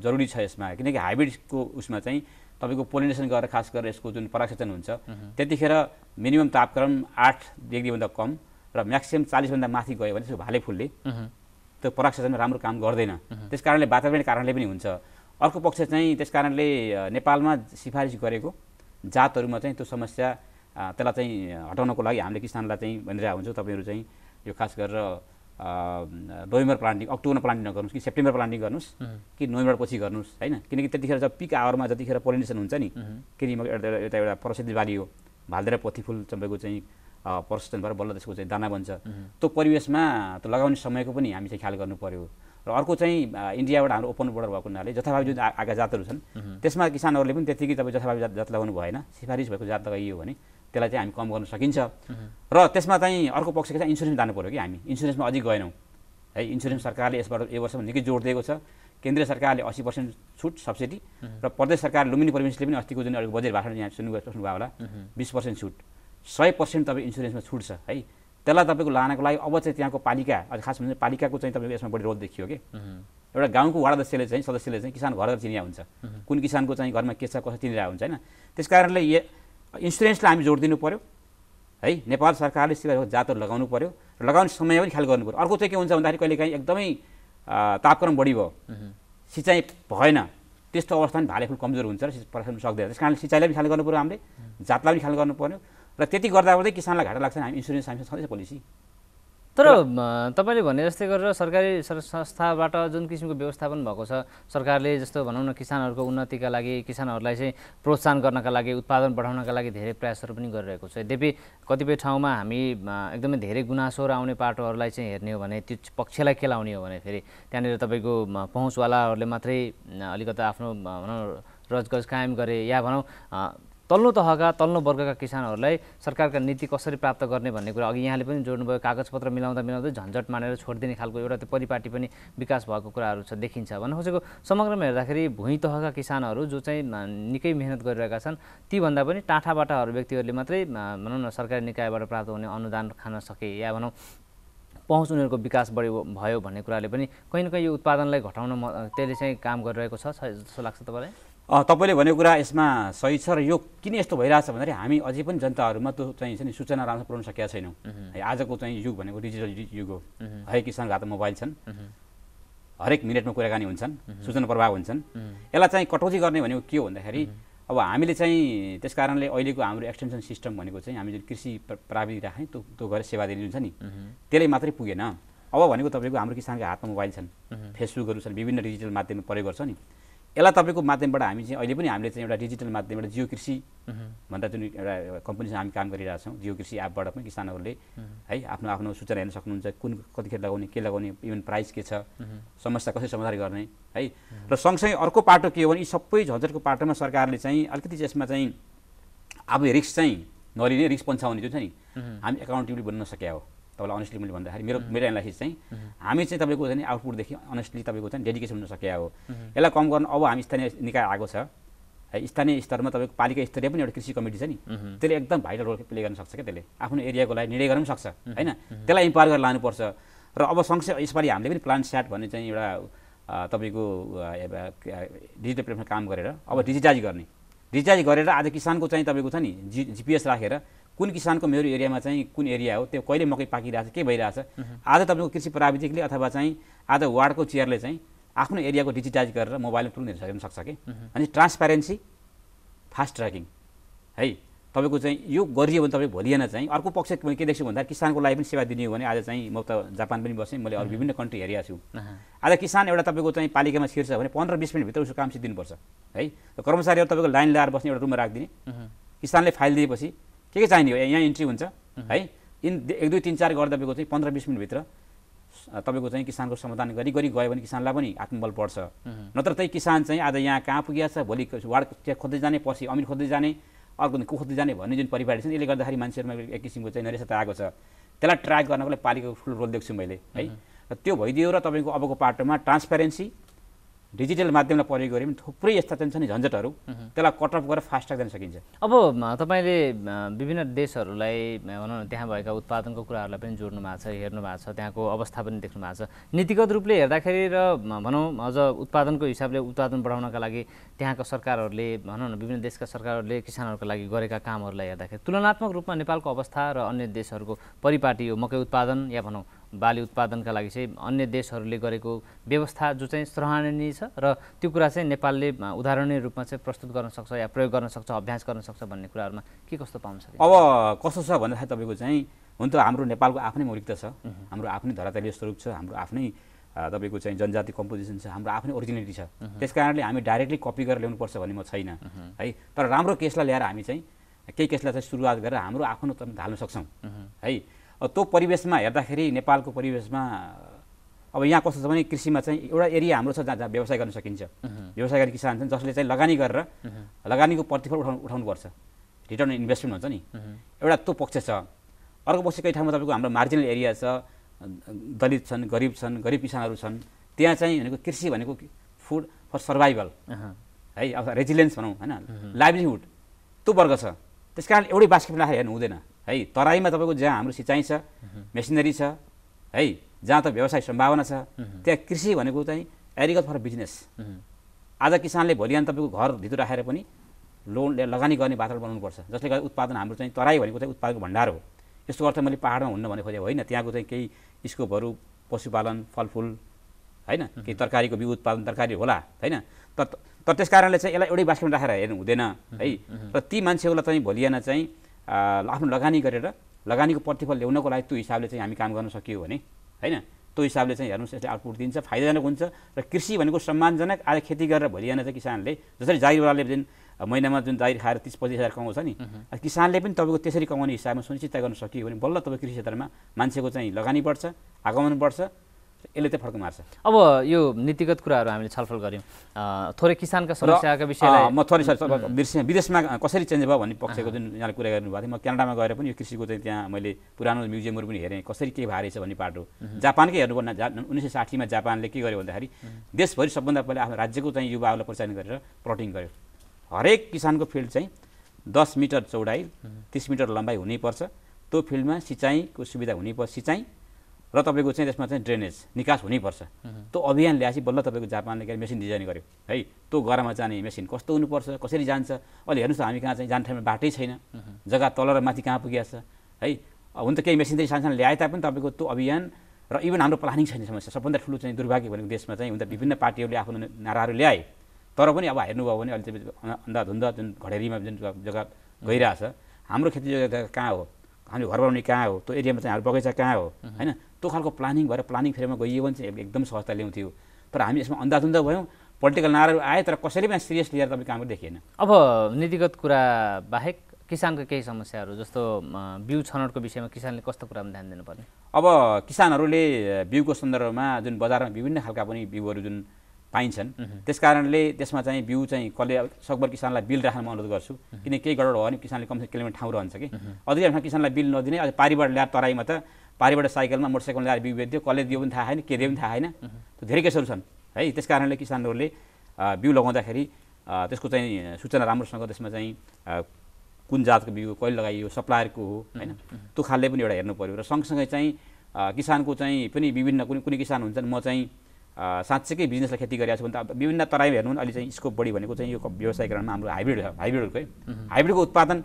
जरुरी छ यसमा। किनकि हाइब्रिडको उसमा चाहिँ तपाईँको पोलिनेसन गरेर खास गरेर यसको जुन परागसेचन हुन्छ त्यतिखेर मिनिमम तापक्रम आठ डिग्रीभन्दा कम र म्याक्सिमम् चालिसभन्दा माथि गयो भने त्यसको भाले फुलले त्यो परागसेचनमा राम्रो काम गर्दैन। त्यस कारणले वातावरणीय कारणले पनि हुन्छ। अर्को पक्ष चाहिँ त्यस कारणले नेपालमा सिफारिस गरेको जातहरूमा चाहिँ त्यो समस्या त्यसलाई चाहिँ हटाउनको लागि हामीले किसानलाई चाहिँ भनिरहेको हुन्छौँ तपाईँहरू चाहिँ यो खास गरेर नोभेम्बर प्लान्टिङ अक्टोबर प्लान्टिङ नगर्नुहोस् कि सेप्टेम्बर प्लान्टिङ गर्नुहोस् कि नोभेम्बर पछि गर्नुहोस् होइन? किनकि त्यतिखेर जब पिक आवरमा जतिखेर पोलिनेसन हुन्छ नि किनकि म एउटा एउटा एउटा प्रसिद्ध बाली हो भालदेर पोथी फुल चम्पेको चाहिँ अ, प्रशोधन भएर बल्ल त्यसको चाहिँ दाना बन्छ। त्यो परिवेशमा त्यो लगाउने समयको पनि हामी चाहिँ ख्याल गर्नु पर्यो। र अर्को चाहिँ इन्डियाबाट हाम्रो ओपन बोर्डर भएको हुनाले जथाभावी जुन आएका जातहरू छन् त्यसमा किसानहरूले पनि त्यत्तिकै तपाईँ जथाभावी जात जात लगाउनु भएन। सिफारिस भएको जात लगाइयो भने त्यसलाई चाहिँ हामी कम गर्न सकिन्छ। र त्यसमा चाहिँ अर्को पक्ष के छ इन्सुरेन्स जानु पऱ्यो कि हामी। इन्सुरेन्समा अझै गएनौँ। है इन्सुरेन्स सरकारले यसबाट यो वर्षमा निकै जोड दिएको छ। केन्द्रीय सरकारले अस्सी पर्सेन्ट छुट सब्सिडी र प्रदेश सरकार लुम्बिनी प्रोभिन्सले पनि अस्तिको जुन अलिक बजेट भाषण यहाँ सुन्नुभयो सुन्नुभयो होला। बिस पर्सेन्ट छुट। सय पर्सेन्ट तपाईँ इन्सुरेन्समा छुट छ है। त्यसलाई तपाईँको लानको लागि अब चाहिँ त्यहाँको पालिका अझ खास भने पालिकाको चाहिँ तपाईँको यसमा बढी रोल देखियो कि। एउटा गाउँको वार्ड सदस्यले चाहिँ सदस्यले चाहिँ किसान घर घर चिनिया हुन्छ। कुन किसानको चाहिँ घरमा के छ कसो चिनिरहेको हुन्छ होइन। त्यस कारणले इन्सुरेन्सलाई हामी जोड दिनु पऱ्यो है नेपाल सरकारले सिधै जातहरू लगाउनु पऱ्यो र लगाउने समय पनि ख्याल गर्नु पऱ्यो अर्को चाहिँ के हुन्छ भन्दाखेरि कहिलेकाहीँ एकदमै तापक्रम बढी भयो। सिँचाइ भएन। त्यस्तो अवस्था पनि भाले फुल कमजोर हुन्छ र पर्सन सक्दैन। त्यस कारणले सिँचाइलाई पनि ख्याल गर्नु पऱ्यो हामीले। जातलाई पनि ख्याल गर्नु पऱ्यो र त्यति गर्दा गर्दै किसानलाई घाटा लाग्छ हामी इन्सुरेन्स हामीसँग छँदैछ पोलिसी तर तपाईँले भने जस्तै गरेर सरकारी सर- संस्थाबाट जुन किसिमको व्यवस्थापन भएको छ सरकारले जस्तो भनौँ न किसानहरूको उन्नतिका लागि किसानहरूलाई चाहिँ प्रोत्साहन गर्नका लागि उत्पादन बढाउनका लागि धेरै प्रयासहरू पनि गरिरहेको छ। यद्यपि कतिपय ठाउँमा हामी एकदमै धेरै गुनासोहरू आउने पाटोहरूलाई चाहिँ हेर्ने हो भने त्यो पक्षलाई केलाउने हो भने फेरि त्यहाँनिर तपाईँको पहुँचवालाहरूले मात्रै अलिकति आफ्नो भनौँ रजगज कायम गरे या भनौँ तल्लो तहका तल्लो वर्गका किसानहरूलाई सरकारका नीति कसरी प्राप्त गर्ने भन्ने कुरा अघि यहाँले पनि जोड्नुभयो। कागजपत्र मिलाउँदा मिलाउँदै झन्झट मानेर छोडिदिने खालको एउटा त्यो परिपाटी पनि विकास भएको कुराहरू छ देखिन्छ। भन्न खोजेको समग्रमा हेर्दाखेरि भुइँ तहका किसानहरू जो चाहिँ निकै मेहनत गरिरहेका छन् तीभन्दा पनि टाठाबाटाहरू व्यक्तिहरूले मात्रै भनौँ न सरकारी निकायबाट प्राप्त हुने अनुदान खान सके या भनौँ पहुँच उनीहरूको विकास बढी भयो भन्ने कुराले पनि कहीँ न कहीँ यो उत्पादनलाई घटाउन म त्यसले चाहिँ काम गरिरहेको छ जस्तो लाग्छ तपाईँलाई? तपाईँले भनेको कुरा यसमा सही छ र यो किन यस्तो भइरहेछ भन्दाखेरि हामी अझै पनि जनताहरूमा त्यो चाहिँ छ नि सूचना राम्रो पुऱ्याउन सकेका छैनौँ। है आजको चाहिँ युग भनेको डिजिटल युग हो। हरेक किसानको हातमा मोबाइल छन्। हरेक मिनटमा कुराकानी हुन्छन् सूचना प्रभाव हुन्छन्। यसलाई चाहिँ कटौती गर्ने भनेको के हो भन्दाखेरि अब हामीले चाहिँ त्यस कारणले अहिलेको हाम्रो एक्सटेन्सन सिस्टम भनेको चाहिँ हामी जुन कृषि प्र- प्राविधिक राख्ने त्यो त्यो गरेर सेवा दिने जुन छ नि त्यसले मात्रै पुगेन। अब भनेको तपाईँको हाम्रो किसानको हातमा मोबाइल छन्। फेसबुकहरू छन् विभिन्न डिजिटल माध्यममा प्रयोग गर्छ नि। यसलाई तपाईँको माध्यमबाट हामी चाहिँ अहिले पनि हामीले चाहिँ एउटा डिजिटल माध्यमबाट जियो कृषि भनेर जुन एउटा कम्पनीसँग हामी काम गरिरहेछौँ जियो कृषि एपबाट पनि किसानहरूले है आफ्नो आफ्नो सूचना हेर्न सक्नुहुन्छ कुन कतिखेर लगाउने के लगाउने इभन प्राइस के छ समस्या कसरी समाधान गर्ने है? र सँगसँगै अर्को पाटो के हो भने यी सबै झन्झटको पाटोमा सरकारले चाहिँ अलिकति यसमा चाहिँ अब रिक्स चाहिँ नलिने रिक्स पन्छाउने जुन छ नि हामी एकाउन्टेबिलिटी बन्न सके हो। तपाईँलाई अनेस्टली मैले भन्दाखेरि मेरो मेरो एनालाइसिस चाहिँ हामी चाहिँ तपाईँको चाहिँ आउटपुटदेखि अनेस्टली तपाईँको चाहिँ डेडिकेसन हुन सके हो यसलाई कम गर्न अब हामी स्थानीय निकाय आएको छ है स्थानीय स्तरमा तपाईँको पालिका स्तरीय पनि एउटा कृषि कमिटी छ नि। त्यसले एकदम भाइटल रोल प्ले गर्न सक्छ क्या त्यसले। आफ्नो एरियाको लागि निर्णय गर्न पनि सक्छ होइन? त्यसलाई इम्पावर गरेर लानुपर्छ। र अब सँगसँगै यसपालि हामीले पनि प्लान स्याट भन्ने चाहिँ एउटा तपाईँको डिजिटल प्लेटफर्ममा काम गरेर अब डिजिटाइज गर्ने। डिजिटाइज गरेर आज किसानको चाहिँ तपाईँको छ नि जि जिपिएस राखेर कुन किसानको मेरो एरियामा चाहिँ कुन एरिया हो त्यो कहिले मकै पाकिरहेछ के भइरहेछ आज तपाईँको कृषि प्राविधिकले अथवा चाहिँ आज वार्डको चेयरले चाहिँ आफ्नो एरियाको डिजिटाइज गरेर मोबाइलमा तुरन्त हेर्न सक्छ कि? अनि ट्रान्सप्यारेन्सी फास्ट ट्र्याकिङ है? तपाईँको चाहिँ यो गरियो भने तपाईँ भोलिएन चाहिँ अर्को पक्ष मैले के देख्छु भन्दा किसानको लागि पनि सेवा दिने हो भने आज चाहिँ म त जापान पनि बसेँ मैले अरू विभिन्न कन्ट्री हेरेको छु। आज किसान एउटा तपाईँको चाहिँ पालिकामा छिर्छ भने पन्ध्र बिस मिनटभित्र उसको काम सिद्धिनुपर्छ है? कर्मचारीहरू तपाईँको लाइन ल्याएर बस्ने एउटा रुममा राखिदिने। किसानले फाइल दिएपछि के के चाहिने हो? यहाँ इन्ट्री हुन्छ। है? इन एक दुई तिन चार गर्दा तपाईँको चाहिँ पन्ध्र बिस मिनटभित्र तपाईँको चाहिँ किसानको समाधान गरी गरी गयो भने किसानलाई पनि आत्मबल बढ्छ नत्र चाहिँ किसान चाहिँ आज यहाँ कहाँ पुगेको छ भोलि वार्ड खोज्दै जाने पछि अमिर खोज्दै जाने अर्को को खोज्दै जाने भन्ने जुन परिपाटी छ यसले गर्दाखेरि मान्छेहरूमा एक किसिमको चाहिँ नरेसता आएको छ। त्यसलाई ट्र्याक गर्नको लागि पालिकाको ठुलो रोल देख्छु मैले है? र त्यो भइदियो र तपाईँको अबको पाटोमा ट्रान्सपेरेन्सी डिजिटल माध्यमलाई प्रयोग गऱ्यो भने थुप्रै यस्ता चाहिँ छ नि झन्झटहरू। त्यसलाई कटअप गरेर फास्ट गर्न सकिन्छ। अब तपाईँले विभिन्न देशहरूलाई भनौँ न त्यहाँ भएका उत्पादनको कुराहरूलाई पनि जोड्नु भएको छ हेर्नु भएको छ त्यहाँको अवस्था पनि देख्नु भएको छ। नीतिगत रूपले हेर्दाखेरि र भनौँ अझ उत्पादनको हिसाबले उत्पादन बढाउनका लागि त्यहाँका सरकारहरूले भनौँ न विभिन्न देशका सरकारहरूले किसानहरूको लागि गरेका कामहरूलाई हेर्दाखेरि तुलनात्मक रूपमा नेपालको अवस्था र अन्य देशहरूको परिपाटी हो मकै उत्पादन या भनौँ बाली उत्पादनका लागि चाहिँ अन्य देशहरूले गरेको व्यवस्था जो चाहिँ सराहनीय छ र त्यो कुरा चाहिँ नेपालले उदाहरणीय रूपमा चाहिँ प्रस्तुत गर्न सक्छ या प्रयोग गर्न सक्छ अभ्यास गर्न सक्छ भन्ने कुराहरूमा के कस्तो पाउन सक्छ अब कस्तो छ भन्दाखेरि तपाईँको चाहिँ हुन त हाम्रो नेपालको आफ्नै मौलिकता छ। हाम्रो आफ्नै धरातलीय स्वरूप छ हाम्रो आफ्नै तपाईँको चाहिँ जनजाति कम्पोजिसन छ हाम्रो आफ्नै ओरिजिनालिटी छ। त्यस कारणले हामी डाइरेक्टली कपी गरेर ल्याउनुपर्छ भन्ने म छैन। है तर राम्रो केसलाई ल्याएर हामी चाहिँ केही केसलाई चाहिँ सुरुवात गरेर हाम्रो आफ्नो ढाल्न सक्छौँ। है त्यो परिवेशमा हेर्दाखेरि नेपालको परिवेशमा अब यहाँ कस्तो छ भने कृषिमा चाहिँ एउटा एरिया हाम्रो छ जहाँ जहाँ व्यवसाय गर्न सकिन्छ। व्यवसाय गर्ने किसान छन् जसले चाहिँ लगानी गरेर लगानीको प्रतिफल उठाउनु उठाउनुपर्छ रिटर्न इन्भेस्टमेन्ट हुन्छ नि। एउटा त्यो पक्ष छ। अर्को पक्ष कहीँ ठाउँमा तपाईँको हाम्रो मार्जिनल एरिया छ। दलित छन् गरिब छन् गरिब किसानहरू छन्। त्यहाँ चाहिँ भनेको कृषि भनेको फुड फर सर्भाइभल। है अब रेजिलेन्स भनौँ होइन। लाइभलीहुड। त्यो वर्ग छ। त्यस कारण एउटै बास्केटमा राखेर हेर्नु हुँदैन। है तराईमा तपाईँको जहाँ हाम्रो सिँचाइ छ मेसिनरी छ है जहाँ त व्यवसाय सम्भावना छ त्यहाँ कृषि भनेको चाहिँ एग्रिकल फर बिजनेस। आज किसानले भोलि बिहान तपाईँको घरभित्र राखेर पनि लोन लगानी गर्ने वातावरण बनाउनुपर्छ। जसले गर्दा उत्पादन हाम्रो चाहिँ तराई भनेको चाहिँ उत्पादनको भण्डार हो। यस्तो अर्थ मैले पाहाडमा हुन्न भने खोजेको होइन। त्यहाँको चाहिँ केही स्कोपहरू पशुपालन फलफुल होइन केही तरकारीको बिउ उत्पादन तरकारी होला होइन। तर तर त्यस कारणले चाहिँ यसलाई एउटै बास्केटमा राखेर हेर्नु हुँदैन है। र ती मान्छेहरूलाई चाहिँ भोलि चाहिँ आफ्नो लगानी गरेर लगानीको प्रतिफल ल्याउनको लागि त्यो हिसाबले चाहिँ हामी काम गर्न सकियो भने होइन? त्यो हिसाबले चाहिँ हेर्नुहोस् यसले आउटपुट दिन्छ फाइदाजनक हुन्छ र कृषि भनेको सम्मानजनक आज खेती गरेर भोलिआएर चाहिँ किसानले जसरी जागिरवालाले जुन महिनामा जुन जागिर खाएर तिस पच्चिस हजार कमाउँछ नि किसानले पनि तपाईँको त्यसरी कमाउने हिसाबमा सुनिश्चितता गर्न सकियो भने बल्ल तपाईँ कृषि क्षेत्रमा मान्छेको चाहिँ लगानी बढ्छ आगमन बढ्छ यसले चाहिँ फर्क मार्छ? अब यो नीतिगत कुराहरू हामीले छलफल गऱ्यौँ। थोरै किसानका समस्याका विषयलाई म थोरै सर विदेशमा कसरी चेन्ज भयो भन्ने पक्षको जुन यहाँले कुरा गर्नुभएको थियो म क्यानाडामा गएर पनि यो कृषिको चाहिँ त्यहाँ मैले पुरानो म्युजियमहरू पनि हेरेँ कसरी के भएर छ भन्ने पाटो जापानकै हेर्नुपर्ने उन्नाइस सय साठीमा जापानले के गर्यो भन्दाखेरि देशभरि सबभन्दा पहिला आफ्नो राज्यको चाहिँ युवाहरूलाई प्रोत्साहन गरेर प्लटिङ गर्यो। हरेक किसानको फिल्ड चाहिँ दस मिटर चौडाइ तिस मिटर लम्बाइ हुनैपर्छ। त्यो फिल्डमा सिँचाइको सुविधा हुनैपर्छ। सिँचाइ र तपाईँको चाहिँ त्यसमा चाहिँ ड्रेनेज निकास हुनैपर्छ। त्यो अभियान ल्याएपछि बल्ल तपाईँको जापानले के मेसिन डिजाइन गर्यो। है त्यो गरामा जाने मेसिन कस्तो हुनुपर्छ कसरी जान्छ? अहिले हेर्नुहोस् त हामी कहाँ चाहिँ जाने ठाउँमा बाटै छैन। जग्गा तल र माथि कहाँ पुगेको छ? है हुन त केही मेसिन सानो सानो ल्याए तापनि तपाईँको त्यो अभियान र इभन हाम्रो प्लानिङ छैन समस्या। सबभन्दा ठुलो चाहिँ दुर्भाग्य भनेको देशमा चाहिँ हुन त विभिन्न पार्टीहरूले आफ्नो नाराहरू ल्याए। तर पनि अब हेर्नुभयो भने अहिले अन्धाधुन्द जुन घडेरीमा जुन जग्गा गइरहेछ। हाम्रो खेती जग्गा कहाँ हो? हामीले घर बनाउने कहाँ हो? त्यो एरियामा चाहिँ हाम्रो बगैँचा कहाँ हो? होइन? त्यो खालको प्लानिङ भएर प्लानिङ फेरिमा गइयो भने चाहिँ एकदम सहजता ल्याउँथ्यो तर हामी यसमा अन्धाधुन्द भयौँ पोलिटिकल नाराहरू आए तर कसैले पनि सिरियस लिएर तपाईँ काम देखिएन अब नीतिगत कुरा बाहेक किसानको केही समस्याहरू जस्तो बिउ छनौटको विषयमा किसानले कस्तो कुरामा ध्यान दिनुपर्ने? अब किसानहरूले बिउको सन्दर्भमा जुन बजारमा विभिन्न खालका पनि बिउहरू जुन पाइन्छन् त्यस कारणले त्यसमा चाहिँ बिउ चाहिँ कसले सकभर किसानलाई बिल राख्न म अनुरोध गर्छु। किन केही गडबड भयो भने किसानले कमसे किलोमिटर ठाउँ रहन्छ कि। अधिकांश किसानलाई बिल नदिने अझ पारिबाट ल्याएर तराईमा त पारिबाट साइकलमा मोटरसाइकल ल्याएर बिउ बेच्दियो कसले दियो पनि थाहा छैन के दियो पनि थाहा छैन। धेरै केसहरू छन् है। त्यस कारणले किसानहरूले बिउ लगाउँदाखेरि त्यसको चाहिँ सूचना राम्रोसँग त्यसमा चाहिँ कुन जातको बिउ कहिले लगाइयो सप्लायरको हो होइन। त्यो खालले पनि एउटा हेर्नु पऱ्यो र सँगसँगै चाहिँ किसानको चाहिँ पनि विभिन्न कुनै कुनै किसान हुन्छन् म चाहिँ साँच्चैकै बिजनेसलाई खेती गरिरहेको छु भने त विभिन्न तराई हेर्नु भने अहिले चाहिँ स्कोप बढी भनेको चाहिँ यो व्यवसायीकरणमा हाम्रो हाइब्रिड छ हाइब्रिडकै हाइब्रिडको उत्पादन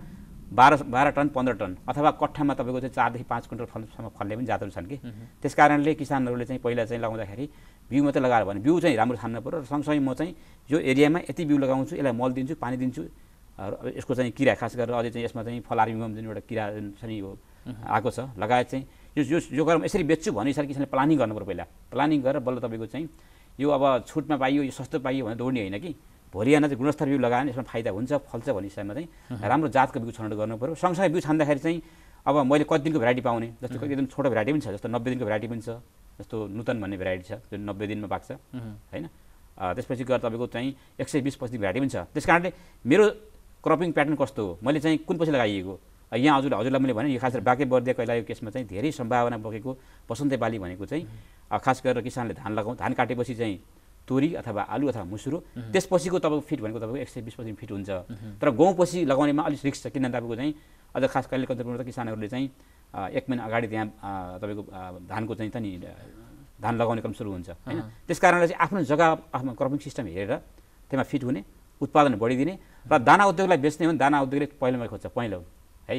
बाह्र बाह्र टन पन्ध्र टन अथवा कट्ठामा तपाईँको चाहिँ चारदेखि पाँच कुइन्टल फलसम्म फल्ने पनि जातहरू छन् कि। त्यस कारणले किसानहरूले चाहिँ पहिला चाहिँ लगाउँदाखेरि बिउ मात्रै लगाएर भने बिउ चाहिँ राम्रो छान्नु पऱ्यो र सँगसँगै म चाहिँ यो एरियामा यति बिउ लगाउँछु यसलाई मल दिन्छु पानी दिन्छु र यसको चाहिँ किरा खास गरेर अझै चाहिँ यसमा चाहिँ फलारिमम जुन एउटा किरा जुन छ नि यो आएको छ लगायत चाहिँ यो यो यो गरेर यसरी बेच्छु भन्ने हिसाबले किसानले प्लानिङ गर्नु पऱ्यो पहिला। प्लानिङ गरेर बल्ल तपाईँको चाहिँ यो अब छुटमा पाइयो यो सस्तो पाइयो भने दौड्ने होइन कि। भोलि आएर चाहिँ गुणस्तर बिउ लगायो भने यसमा फाइदा हुन्छ फल्छ भन्ने हिसाबमा चाहिँ राम्रो जातको बिउ छनौट गर्नु पऱ्यो सँगसँगै बिउ छान्दाखेरि चाहिँ अब मैले कति दिनको भेराइटी पाउने जस्तो एकदम छोटो भेराइटी पनि छ जस्तो नब्बे दिनको भेराइटी पनि छ जस्तो नूतन भन्ने भेराइटी छ जुन नब्बे दिनमा पाक्छ होइन? त्यसपछि गएर तपाईँको चाहिँ एक सय बिस पच्चिस भेराइटी पनि छ। त्यस कारणले मेरो क्रपिङ प्याटर्न कस्तो हो? मैले चाहिँ कुन पछि लगाइएको? यहाँ हजुर हजुरलाई मैले भने यो खास गरेर बाँके बर्दिया कैलाको केसमा चाहिँ धेरै सम्भावना बोकेको बसन्ते बाली भनेको चाहिँ खास गरेर किसानले धान लगाउँ धान काटेपछि चाहिँ तोरी अथवा आलु अथवा मुसुरो त्यसपछिको तपाईँको फिट भनेको तपाईँको एक सय बिस पच्चिस फिट हुन्छ। तर गहुँपछि लगाउनेमा अलिक रिक्स छ किनभने तपाईँको चाहिँ अझ खास कहिले कतिपल्ट त किसानहरूले चाहिँ एक महिना अगाडि त्यहाँ तपाईँको धानको चाहिँ त नि धान लगाउने क्रम सुरु हुन्छ होइन? त्यस कारणले चाहिँ आफ्नो जग्गा आफ्नो क्रपिङ सिस्टम हेरेर त्यसमा फिट हुने उत्पादन बढिदिने र दाना उद्योगलाई बेच्ने हो भने दाना उद्योगले पहिलोमा खोज्छ पहिलो है?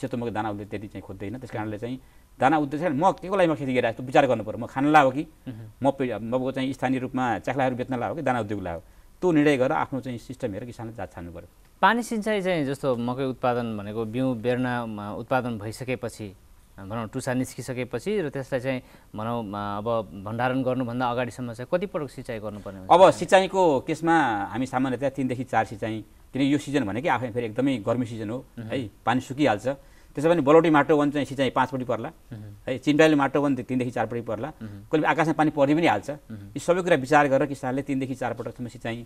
सेतो मकै दाना उद्योग त्यति चाहिँ खोज्दैन। त्यस कारणले चाहिँ दाना उद्योग चाहिँ म के को लागि म खेती गरिरहेको छु? विचार गर्नु पऱ्यो। म खानला हो कि? म मको चाहिँ स्थानीय रूपमा चाख्लाहरू बेच्नला हो कि? दाना उद्योगलाई हो त्यो निर्णय गरेर आफ्नो चाहिँ सिस्टम हेरेर किसानले जात छान्नु पऱ्यो। पानी सिँचाइ चाहिँ जस्तो मकै उत्पादन भनेको बिउ बेर्ना उत्पादन भइसकेपछि भनौँ टुसा निस्किसकेपछि र त्यसलाई चाहिँ भनौँ अब भण्डारण गर्नुभन्दा अगाडिसम्म चाहिँ कति पटक सिँचाइ गर्नुपर्ने अब सिँचाइको केसमा हामी सामान्यतया तिनदेखि चार सिँचाइ किन यो सिजन भनेकै आफै फेरि एकदमै गर्मी सिजन हो है पानी सुकिहाल्छ। त्यसो भने बलौटी माटो वन चाहिँ सिँचाइ पाँचपट्टि पर्ला। है चिन्डाली माटो वन तिनदेखि चारपट्टि पर्ला। कहिले आकाशमा पानी पर्ने पनि हाल्छ। यी सबै कुरा विचार गरेर किसानले तिनदेखि चार पटकसम्म सिँचाइ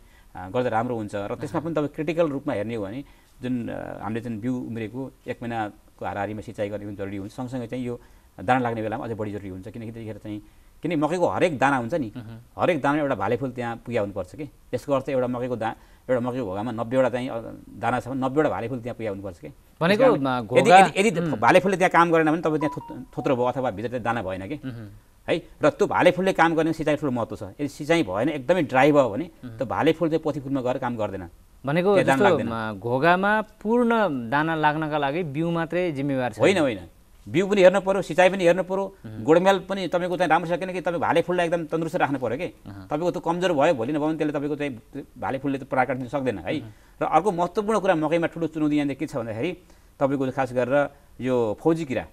गर्दा राम्रो हुन्छ। र त्यसमा पनि तपाईँ क्रिटिकल रूपमा हेर्ने हो भने जुन हामीले जुन बिउ उम्रेको एक महिनाको हाराहारीमा सिँचाइ गर्ने पनि जरुरी हुन्छ। सँगसँगै चाहिँ यो दाना लाग्ने बेलामा अझै बढी जरुरी हुन्छ। किनकि त्यतिखेर चाहिँ किनकि मकैको हरेक दाना हुन्छ नि। हरेक दाना एउटा भाले फुल त्यहाँ पुग्या हुनुपर्छ कि। त्यसको अर्थ एउटा मकैको दा एउटा मकैको घोगामा नब्बेवटा चाहिँ दाना छ भने नब्बेवटा भाले फुल त्यहाँ पुग्या हुनुपर्छ कि। भनेको, यदि यदि यदि भाले फुलले त्यहाँ काम गरेन भने तपाईँ त्यहाँ थोत- थोत्रो भयो अथवा भित्र दाना भएन कि? है? र त्यो भाले फुलले काम गर्ने सिँचाइ ठुलो महत्त्व छ। यदि सिँचाइ भएन एकदमै ड्राई भयो भने त्यो भाले फुल चाहिँ पोथी फुलमा गएर काम गर्दैन। भनेको घोगामा पूर्ण दाना लाग्नका लागि बिउ मात्रै जिम्मेवार छ। होइन होइन। बिउ पनि हेर्नु पऱ्यो सिँचाइ पनि हेर्नु पऱ्यो गोडमेल पनि तपाईँको चाहिँ राम्रो छ किनकि तपाईँ भाले फुललाई एकदम तन्दुरुस्त राख्नु पऱ्यो कि। तपाईँको त्यो कमजोर भयो भोलि नभयो भने त्यसले तपाईँको चाहिँ भाले फुलले त प्रकार दिन सक्दैन है। र अर्को महत्त्वपूर्ण कुरा मकैमा ठुलो चुनौती यहाँनिर के छ भन्दाखेरि तपाईँको खास गरेर यो फौजी किरा।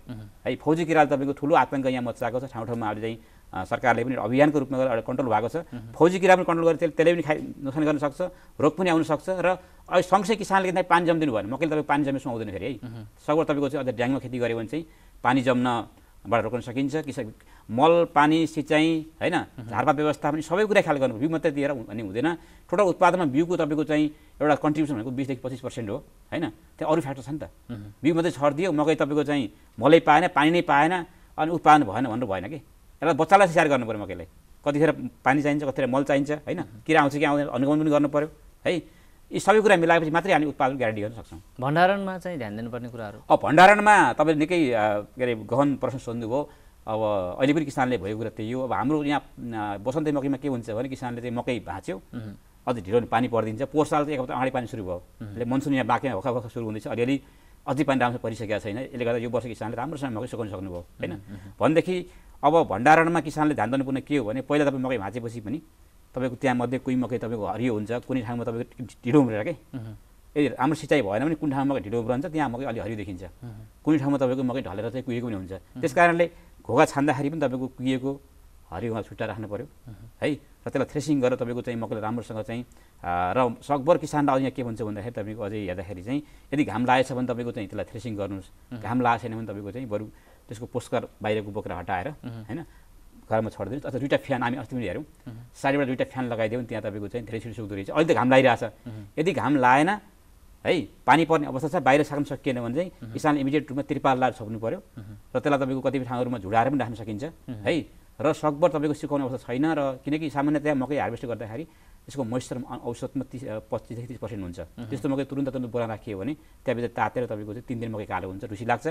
है फौजी किराले तपाईँको ठुलो आतङ्क यहाँ मचाएको छ ठाउँ ठाउँमा अहिले चाहिँ सरकारले पनि अभियानको रूपमा गरेर अहिले कन्ट्रोल भएको छ। फौजी किरा पनि कन्ट्रोल गरेर त्यसले त्यसले पनि खाइ नोक्सान गर्न सक्छ रोग पनि आउन सक्छ र अहिले सँगसँगै किसानले चाहिँ पानी जम्दिनु भयो भने मकैले तपाईँ पानी जम्न सुहाउँदैन फेरि है। सबै तपाईँको चाहिँ अझ ड्याङमा खेती गऱ्यो भने चाहिँ पानी जम्नबाट रोक्न सकिन्छ। किसान मल पानी सिँचाइ होइन? झारपात व्यवस्था पनि सबै कुरा ख्याल गर्नु बिउ मात्रै दिएर भन्ने हुँदैन। टोटल उत्पादनमा बिउको तपाईँको चाहिँ एउटा कन्ट्रिब्युसन भनेको बिसदेखि पच्चिस पर्सेन्ट हो होइन? त्यहाँ अरू फ्याक्टर छ नि त। बिउ मात्रै छरिदियो मकै तपाईँको चाहिँ मलै पाएन पानी नै पाएन अनि उत्पादन भएन भन्नु भएन कि? यसलाई बच्चालाई स्याहार गर्नु पऱ्यो मकैलाई। कतिखेर पानी चाहिन्छ कतिखेर मल चाहिन्छ होइन? किरा आउँछ कि आउँदैन अनुगमन पनि गर्नु पऱ्यो है? यी सबै कुरा मिलाएपछि मात्रै हामी उत्पादन ग्यारेन्टी गर्न सक्छौँ। भण्डारणमा चाहिँ ध्यान दिनुपर्ने कुराहरू? अब भण्डारणमा तपाईँले निकै के अरे गहन प्रश्न सोध्नुभयो। अब अहिले पनि किसानले भएको कुरा त्यही हो। अब हाम्रो यहाँ बसन्ते मकैमा के हुन्छ भने किसानले चाहिँ मकै भाँच्यो। अझ ढिलो पानी परिदिन्छ। पोहोर साल चाहिँ एक हप्ता अगाडि पानी सुरु भयो। मनसुन यहाँ बाँकी भर्खर भर्खर सुरु हुँदैछ। अलिअलि अझै पानी राम्रोसँग परिसकेको छैन। यसले गर्दा यो वर्ष किसानले राम्रोसँग मकै सुकाउन सक्नुभयो होइन? भनेदेखि अब भण्डारणमा किसानले ध्यान दिनुपर्ने के हो भने पहिला तपाईँ मकै भाँचेपछि पनि तपाईँको त्यहाँ मध्ये कोही मकै तपाईँको हरियो हुन्छ कुनै ठाउँमा तपाईँको ढिलो उम्रेर के? यदि राम्रो सिँचाइ भएन भने कुन ठाउँमा मकै ढिलो उम्रन्छ त्यहाँ मकै अलि हरियो देखिन्छ। कुनै ठाउँमा तपाईँको मकै ढलेर चाहिँ कुहिएको पनि हुन्छ। त्यस कारणले घोगा छान्दाखेरि पनि तपाईँको कुहिएको हरियोमा छुट्टा राख्नु पऱ्यो है? र त्यसलाई थ्रेसिङ गरेर तपाईँको चाहिँ मकैलाई राम्रोसँग चाहिँ र सकभर किसानलाई अझ यहाँ के भन्छ भन्दाखेरि तपाईँको अझै हेर्दाखेरि चाहिँ यदि घाम लागेछ भने तपाईँको चाहिँ त्यसलाई थ्रेसिङ गर्नुहोस्। घाम लागेको छैन भने तपाईँको चाहिँ बरु त्यसको पोस्कर बाहिरको बोकेर हटाएर होइन घरमा छोडिदिनुहोस्। अथवा दुइटा फ्यान हामी अस्ति पनि हेऱ्यौँ। साइडबाट दुइटा फ्यान लगाइदियो भने त्यहाँ तपाईँको चाहिँ धेरै छिटो सुक्दो रहेछ। अहिले त घाम लागिरहेछ। यदि घाम लागेन है पानी पर्ने अवस्था छ बाहिर साक्न सकिएन भने चाहिँ किसानले इमिडिएट रूपमा त्रिपाल लाएर छोप्नु पऱ्यो र त्यसलाई तपाईँको कतिपय ठाउँहरूमा झुडाएर पनि राख्न सकिन्छ। है र सकभर तपाईँको सुकाउने अवस्था छैन र किनकि सामान्यतया मकै हार्भेस्ट गर्दाखेरि यसको मोइस्चर औसतमा तिस पच्चिसदेखि तिस पर्सेन्ट हुन्छ। त्यस्तो मकै तुरन्त तुरन्त बोरा राखियो भने त्यहाँभित्र तातेर तपाईँको चाहिँ तिन दिन मकै कालो हुन्छ ढुसी लाग्छ।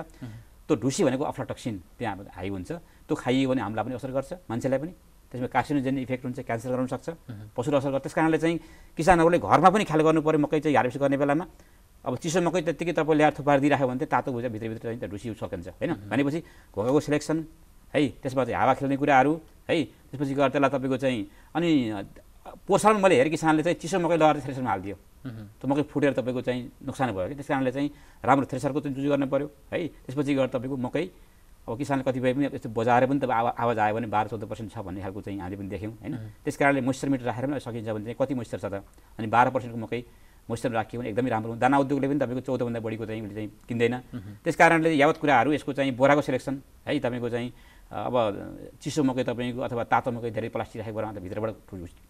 त्यो ढुसी भनेको अफ्लाटक्सिन त्यहाँ हाई हुन्छ। त्यो खाइयो भने हामीलाई पनि असर गर्छ मान्छेलाई पनि। त्यसमा कार्सिनोजेन इफेक्ट हुन्छ क्यान्सर गराउन सक्छ। पशुलाई असर गर्छ। त्यस कारणले चाहिँ किसानहरूले घरमा पनि ख्याल गर्नु पऱ्यो मकै चाहिँ हार्भेस्ट गर्ने बेलामा। अब चिसो मकै त्यत्तिकै तपाईँ ल्याएर थुपार दिइराख्यो भने चाहिँ तातो भुजा भित्रभित्र चाहिँ ढुसी सकिन्छ होइन? भनेपछि घोकाको सिलेक्सन है? त्यसमा चाहिँ हावा खेल्ने कुराहरू है? त्यसपछि गएर त्यसलाई तपाईँको चाहिँ अनि पोसारमा मैले हेरेँ किसानले चाहिँ चिसो मकै लगाएर थ्रेसरमा हालिदियो। त्यो मकै फुटेर तपाईँको चाहिँ नोक्सान भयो कि? त्यस कारणले चाहिँ राम्रो थ्रेसरको चाहिँ जुज गर्नु पऱ्यो है? त्यसपछि गएर तपाईँको मकै अब किसानले कतिपय पनि यस्तो बजाएर पनि तपाईँ आवा आवाज आयो भने बाह्र चौध पर्सेन्ट छ भन्ने खालको चाहिँ हामीले पनि देख्यौँ होइन? त्यस कारणले मोइस्चर मिटर राखेर पनि सकिन्छ भने चाहिँ कति मोइस्चर छ त? अनि बाह्र पर्सेन्टको मकै मोइस्चर राखियो भने एकदमै राम्रो दाना उद्योगले पनि तपाईँको चौधभन्दा बढीको चाहिँ उसले चाहिँ किन्दैन। त्यस कारणले यावत कुराहरू यसको चाहिँ बोराको सेलेक्सन है? तपाईँको चाहिँ अब चिसो मकै तपाईँको अथवा तातो मकै धेरै प्लास्टिक राखेको अन्त भित्रबाट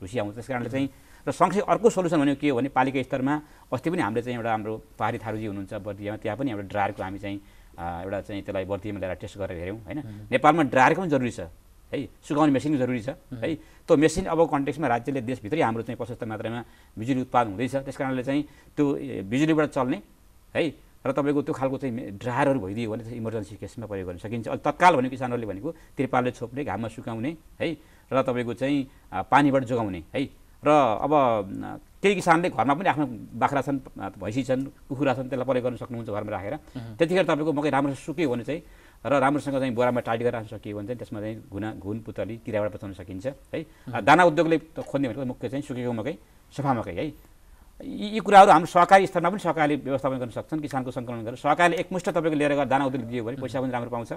ढुसी आउँछ त्यस कारणले चाहिँ र सँगसँगै अर्को सोल्युसन भनेको के हो भने पालिका स्तरमा अस्ति पनि हामीले चाहिँ एउटा हाम्रो पाहाडी थारूजी हुनुहुन्छ बर्दियामा त्यहाँ पनि एउटा ड्रायरको हामी चाहिँ एउटा चाहिँ त्यसलाई बर्दियामा ल्याएर टेस्ट गरेर हेऱ्यौँ होइन? नेपालमा ड्रायरको पनि जरुरी छ है? सुकाउने मेसिन जरुरी छ है। त्यो मेसिन अब कन्टेक्समा राज्यले देशभित्रै हाम्रो चाहिँ प्रशस्त मात्रामा बिजुली उत्पादन हुँदैछ। त्यस कारणले चाहिँ त्यो बिजुलीबाट चल्ने है? र तपाईँको त्यो खालको चाहिँ ड्रायरहरू भइदियो भने चाहिँ इमर्जेन्सी केसमा प्रयोग गर्न सकिन्छ। अहिले तत्काल भनेको किसानहरूले भनेको त्रिपालले छोप्ने घाममा सुकाउने है र तपाईँको चाहिँ पानीबाट जोगाउने है। र अब केही किसानले घरमा पनि आफ्नो बाख्रा छन् भैँसी छन् कुखुरा छन् त्यसलाई प्रयोग गर्न सक्नुहुन्छ घरमा राखेर। त्यतिखेर तपाईँको मकै राम्रोसँग सुक्यो भने चाहिँ र राम्रोसँग चाहिँ बोरामा टाइट गरेर राख्न सकियो भने चाहिँ त्यसमा चाहिँ घुना घुन पुतली किराबाट बचाउन सकिन्छ है। दाना उद्योगले खोज्ने भनेको मुख्य चाहिँ सुकेको मकै सफा मकै है। यी कुराहरू हाम्रो सहकारी स्तरमा पनि सहकारीले व्यवस्थापन गर्न सक्छन् किसानको सङ्कलन गरेर सहकारीले एकमुष्ट तपाईँको लिएर गएर दाना उद्योग दियो भने पैसा पनि राम्रो पाउँछ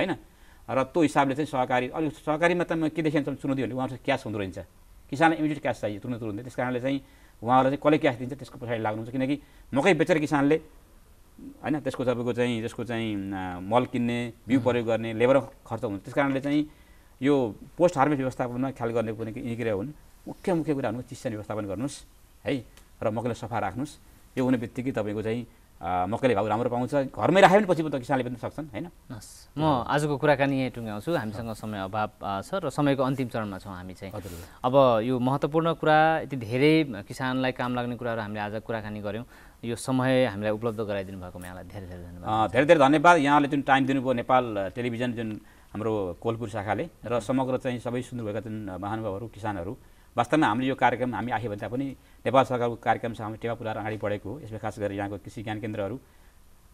होइन? र त्यो हिसाबले चाहिँ सहकारी अलिक सहकारीमा त के देखिन्छ चुनौती भने उहाँहरू क्यास हुँदो रहेछ। किसानलाई इमिडिएट क्यास चाहियो तुरन्त तुरन्तै। त्यस कारणले चाहिँ उहाँहरूलाई चाहिँ कसले क्यास दिन्छ त्यसको पछाडि लाग्नुहुन्छ। किनकि मकै बेचेर किसानले होइन त्यसको तपाईँको चाहिँ त्यसको चाहिँ मल किन्ने बिउ प्रयोग गर्ने लेबर खर्च हुन्छ त्यस कारणले चाहिँ यो पोस्ट हार्भेस्ट व्यवस्थापनमा ख्याल गर्ने कुनै यी कुरा हुन्। मुख्य मुख्य कुरा हुनु चिसिया व्यवस्थापन गर्नुहोस् है? र मकैलाई सफा राख्नुहोस्। यो हुने बित्तिकै तपाईँको चाहिँ मकैले भाउ राम्रो पाउँछ। घरमै राख्यो भने पछि त किसानले पनि सक्छन् होइन? हस्। म आजको कुराकानी यहीँ टुङ्ग्याउँछु हामीसँग समय अभाव छ र समयको अन्तिम चरणमा छौँ हामी चाहिँ। अब यो महत्त्वपूर्ण कुरा यति धेरै किसानलाई काम लाग्ने कुराहरू हामीले आज कुराकानी गऱ्यौँ। यो समय हामीलाई उपलब्ध गराइदिनु भएकोमा यहाँलाई धेरै धेरै धन्यवाद। धेरै धेरै धन्यवाद। यहाँले जुन टाइम दिनुभयो नेपाल टेलिभिजन जुन हाम्रो कोलपुर शाखाले र समग्र चाहिँ सबै सुन्नुभएका जुन महानुभावहरू किसानहरू वास्तवमा हामीले यो कार्यक्रम हामी आयो भने तापनि नेपाल सरकारको कार्यक्रमसँग हामी टेवा पुऱ्याएर अगाडि बढेको हो। यसमा खास गरी यहाँको कृषि ज्ञान केन्द्रहरू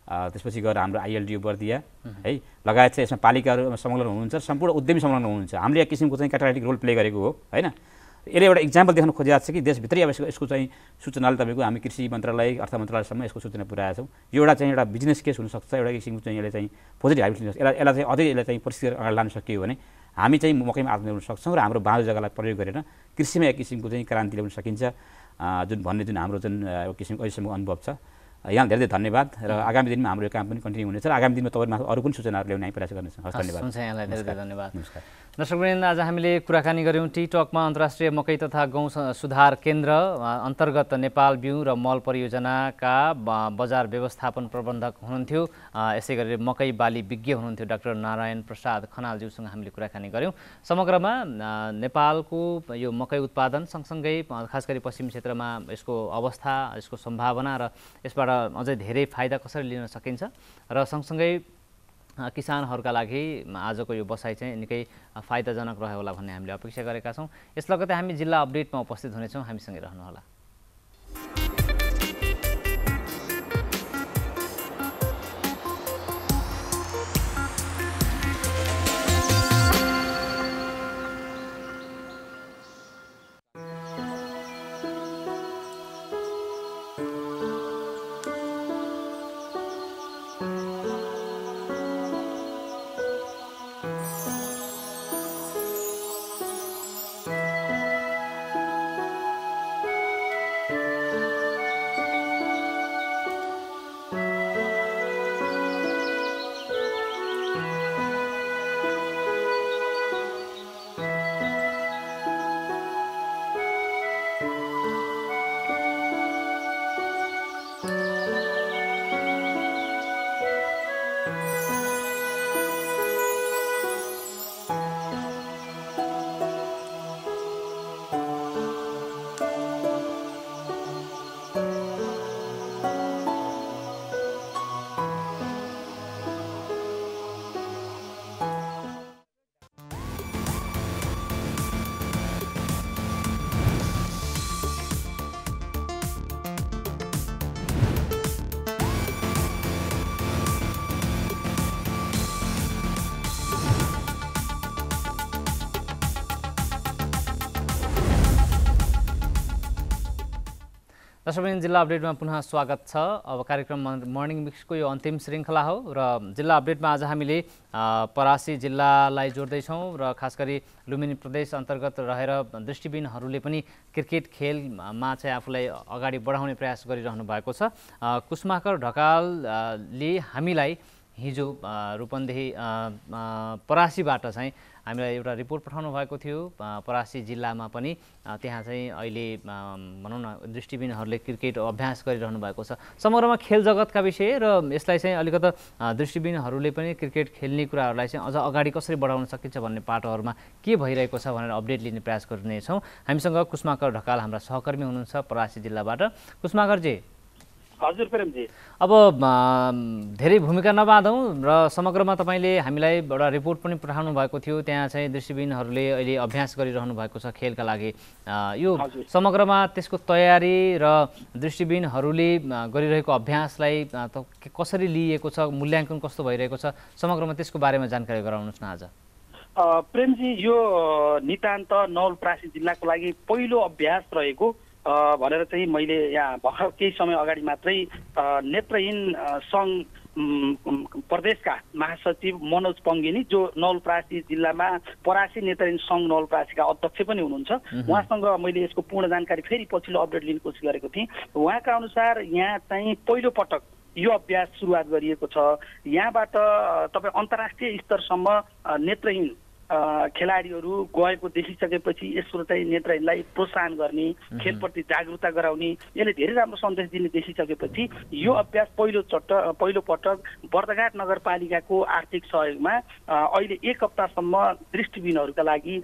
त्यसपछि गएर हाम्रो आइएलडिओ बर्दिया है लगायत चाहिँ यसमा पालिकाहरू संलग्न हुनुहुन्छ सम्पूर्ण उद्यमी संलग्न हुनुहुन्छ। हामीले एक किसिमको चाहिँ क्याटालिटिक रोल प्ले गरेको हो होइन। यसले एउटा इक्जाम्पल देखाउन खोजिरहेको छ कि देशभित्रै अब यसको यसको चाहिँ सूचनाले तपाईँको हामी कृषि मन्त्रालय अर्थ मन्त्रालयसम्म यसको सूचना पुऱ्याएका छौँ। यो एउटा चाहिँ एउटा बिजनेस केस हुनसक्छ एउटा किसिमको चाहिँ यसले चाहिँ पोजिटिभ हाइब्रिड यसलाई यसलाई चाहिँ अझै यसलाई चाहिँ परिस्थिति अगाडि लान सकियो भने हामी चाहिँ मकैमा आत्मनिर्भर सक्छौँ र हाम्रो बाँझो जग्गालाई प्रयोग गरेर कृषिमा एक किसिमको चाहिँ क्रान्ति ल्याउन सकिन्छ। जुन भन्ने जुन हाम्रो जुन किसिमको अहिलेसम्मको अनुभव छ। यहाँ धेरै धेरै धन्यवाद र आगामी दिनमा हाम्रो यो काम पनि कन्टिन्यू हुनेछ र आगामी दिनमा तपाईँमा अरू पनि सूचनाहरू ल्याउने हामी प्रयास गर्नेछौँ। हस् धन्यवाद। यहाँलाई धेरै धेरै धन्यवाद। नमस्कार। दर्शकवृन्द आज हामीले कुराकानी गऱ्यौँ टी टकमा अन्तर्राष्ट्रिय मकै तथा गौँ सुधार केन्द्र अन्तर्गत नेपाल बिउ र मल परियोजनाका बजार व्यवस्थापन प्रबन्धक हुनुहुन्थ्यो। यसै गरी मकै बाली विज्ञ हुनुहुन्थ्यो डाक्टर नारायण प्रसाद खनालज्यूसँग हामीले कुराकानी गऱ्यौँ। समग्रमा नेपालको यो मकै उत्पादन सँगसँगै खास गरी पश्चिम क्षेत्रमा यसको अवस्था यसको सम्भावना र यसबाट अझै धेरै फाइदा कसरी लिन सकिन्छ र सँगसँगै किसानहरूका लागि आजको यो बसाइ चाहिँ निकै फाइदाजनक रह्यो होला भन्ने हामीले अपेक्षा गरेका छौँ। यस लगतै हामी जिल्ला अपडेटमा उपस्थित हुनेछौँ। हामीसँगै रहनुहोला। दर्शकबिन जिल्ला अपडेटमा पुनः स्वागत छ। अब कार्यक्रम मर्निङ मिक्सको यो अन्तिम श्रृङ्खला हो र जिल्ला अपडेटमा आज हामीले परासी जिल्लालाई जोड्दैछौँ र खास गरी लुम्बिनी प्रदेश अन्तर्गत रहेर दृष्टिबिनहरूले पनि क्रिकेट खेलमा चाहिँ आफूलाई अगाडि बढाउने प्रयास गरिरहनु भएको छ। कुष्माकर ढकालले हामीलाई हिजो रूपन्देही परासीबाट चाहिँ हामीलाई एउटा रिपोर्ट पठाउनु भएको थियो। परासी जिल्लामा पनि त्यहाँ चाहिँ अहिले भनौँ न दृष्टिबिनहरूले क्रिकेट अभ्यास गरिरहनु भएको छ। समग्रमा खेल जगतका विषय र यसलाई चाहिँ अलिकता दृष्टिबिनहरूले पनि क्रिकेट खेल्ने कुराहरूलाई चाहिँ अझ अगाडि कसरी बढाउन सकिन्छ भन्ने पाटोहरूमा के भइरहेको छ भनेर अपडेट लिने प्रयास गर्नेछौँ। हामीसँग कुष्माकर ढकाल हाम्रा सहकर्मी हुनुहुन्छ परासी जिल्लाबाट। कुष्माकरजी हजुर प्रेमजी। अब धेरै भूमिका नबाँधौँ र समग्रमा तपाईँले हामीलाई एउटा रिपोर्ट पनि पठाउनु भएको थियो। त्यहाँ चाहिँ दृष्टिबिनहरूले अहिले अभ्यास गरिरहनु भएको छ खेलका लागि। यो समग्रमा त्यसको तयारी र दृष्टिबिनहरूले गरिरहेको अभ्यासलाई कसरी लिइएको छ मूल्याङ्कन कस्तो भइरहेको छ समग्रमा त्यसको बारेमा जानकारी गराउनुहोस् न आज। प्रेमजी यो नितान्त नवलप्रासी जिल्लाको लागि पहिलो अभ्यास रहेको भनेर चाहिँ मैले यहाँ भर्खर केही समय अगाडि मात्रै नेत्रहीन सङ्घ प्रदेशका महासचिव मनोज पङ्गिनी जो नवलप्रासी जिल्लामा परासी नेत्रहीन सङ्घ नवलप्रासीका अध्यक्ष पनि हुनुहुन्छ उहाँसँग मैले यसको पूर्ण जानकारी फेरि पछिल्लो अपडेट लिने कोसिस गरेको थिएँ। उहाँका अनुसार यहाँ चाहिँ पहिलो पटक यो अभ्यास सुरुवात गरिएको छ। यहाँबाट तपाईँ अन्तर्राष्ट्रिय स्तरसम्म नेत्रहीन खेलाडीहरू गएको देखिसकेपछि यसो चाहिँ नेत्रहीनलाई प्रोत्साहन गर्ने खेलप्रति जागरुकता गराउने यसले धेरै राम्रो सन्देश दिने देखिसकेपछि यो अभ्यास पहिलो चट्ट पहिलो पटक बर्दघाट नगरपालिकाको आर्थिक सहयोगमा अहिले एक हप्तासम्म दृष्टिबिनहरूका लागि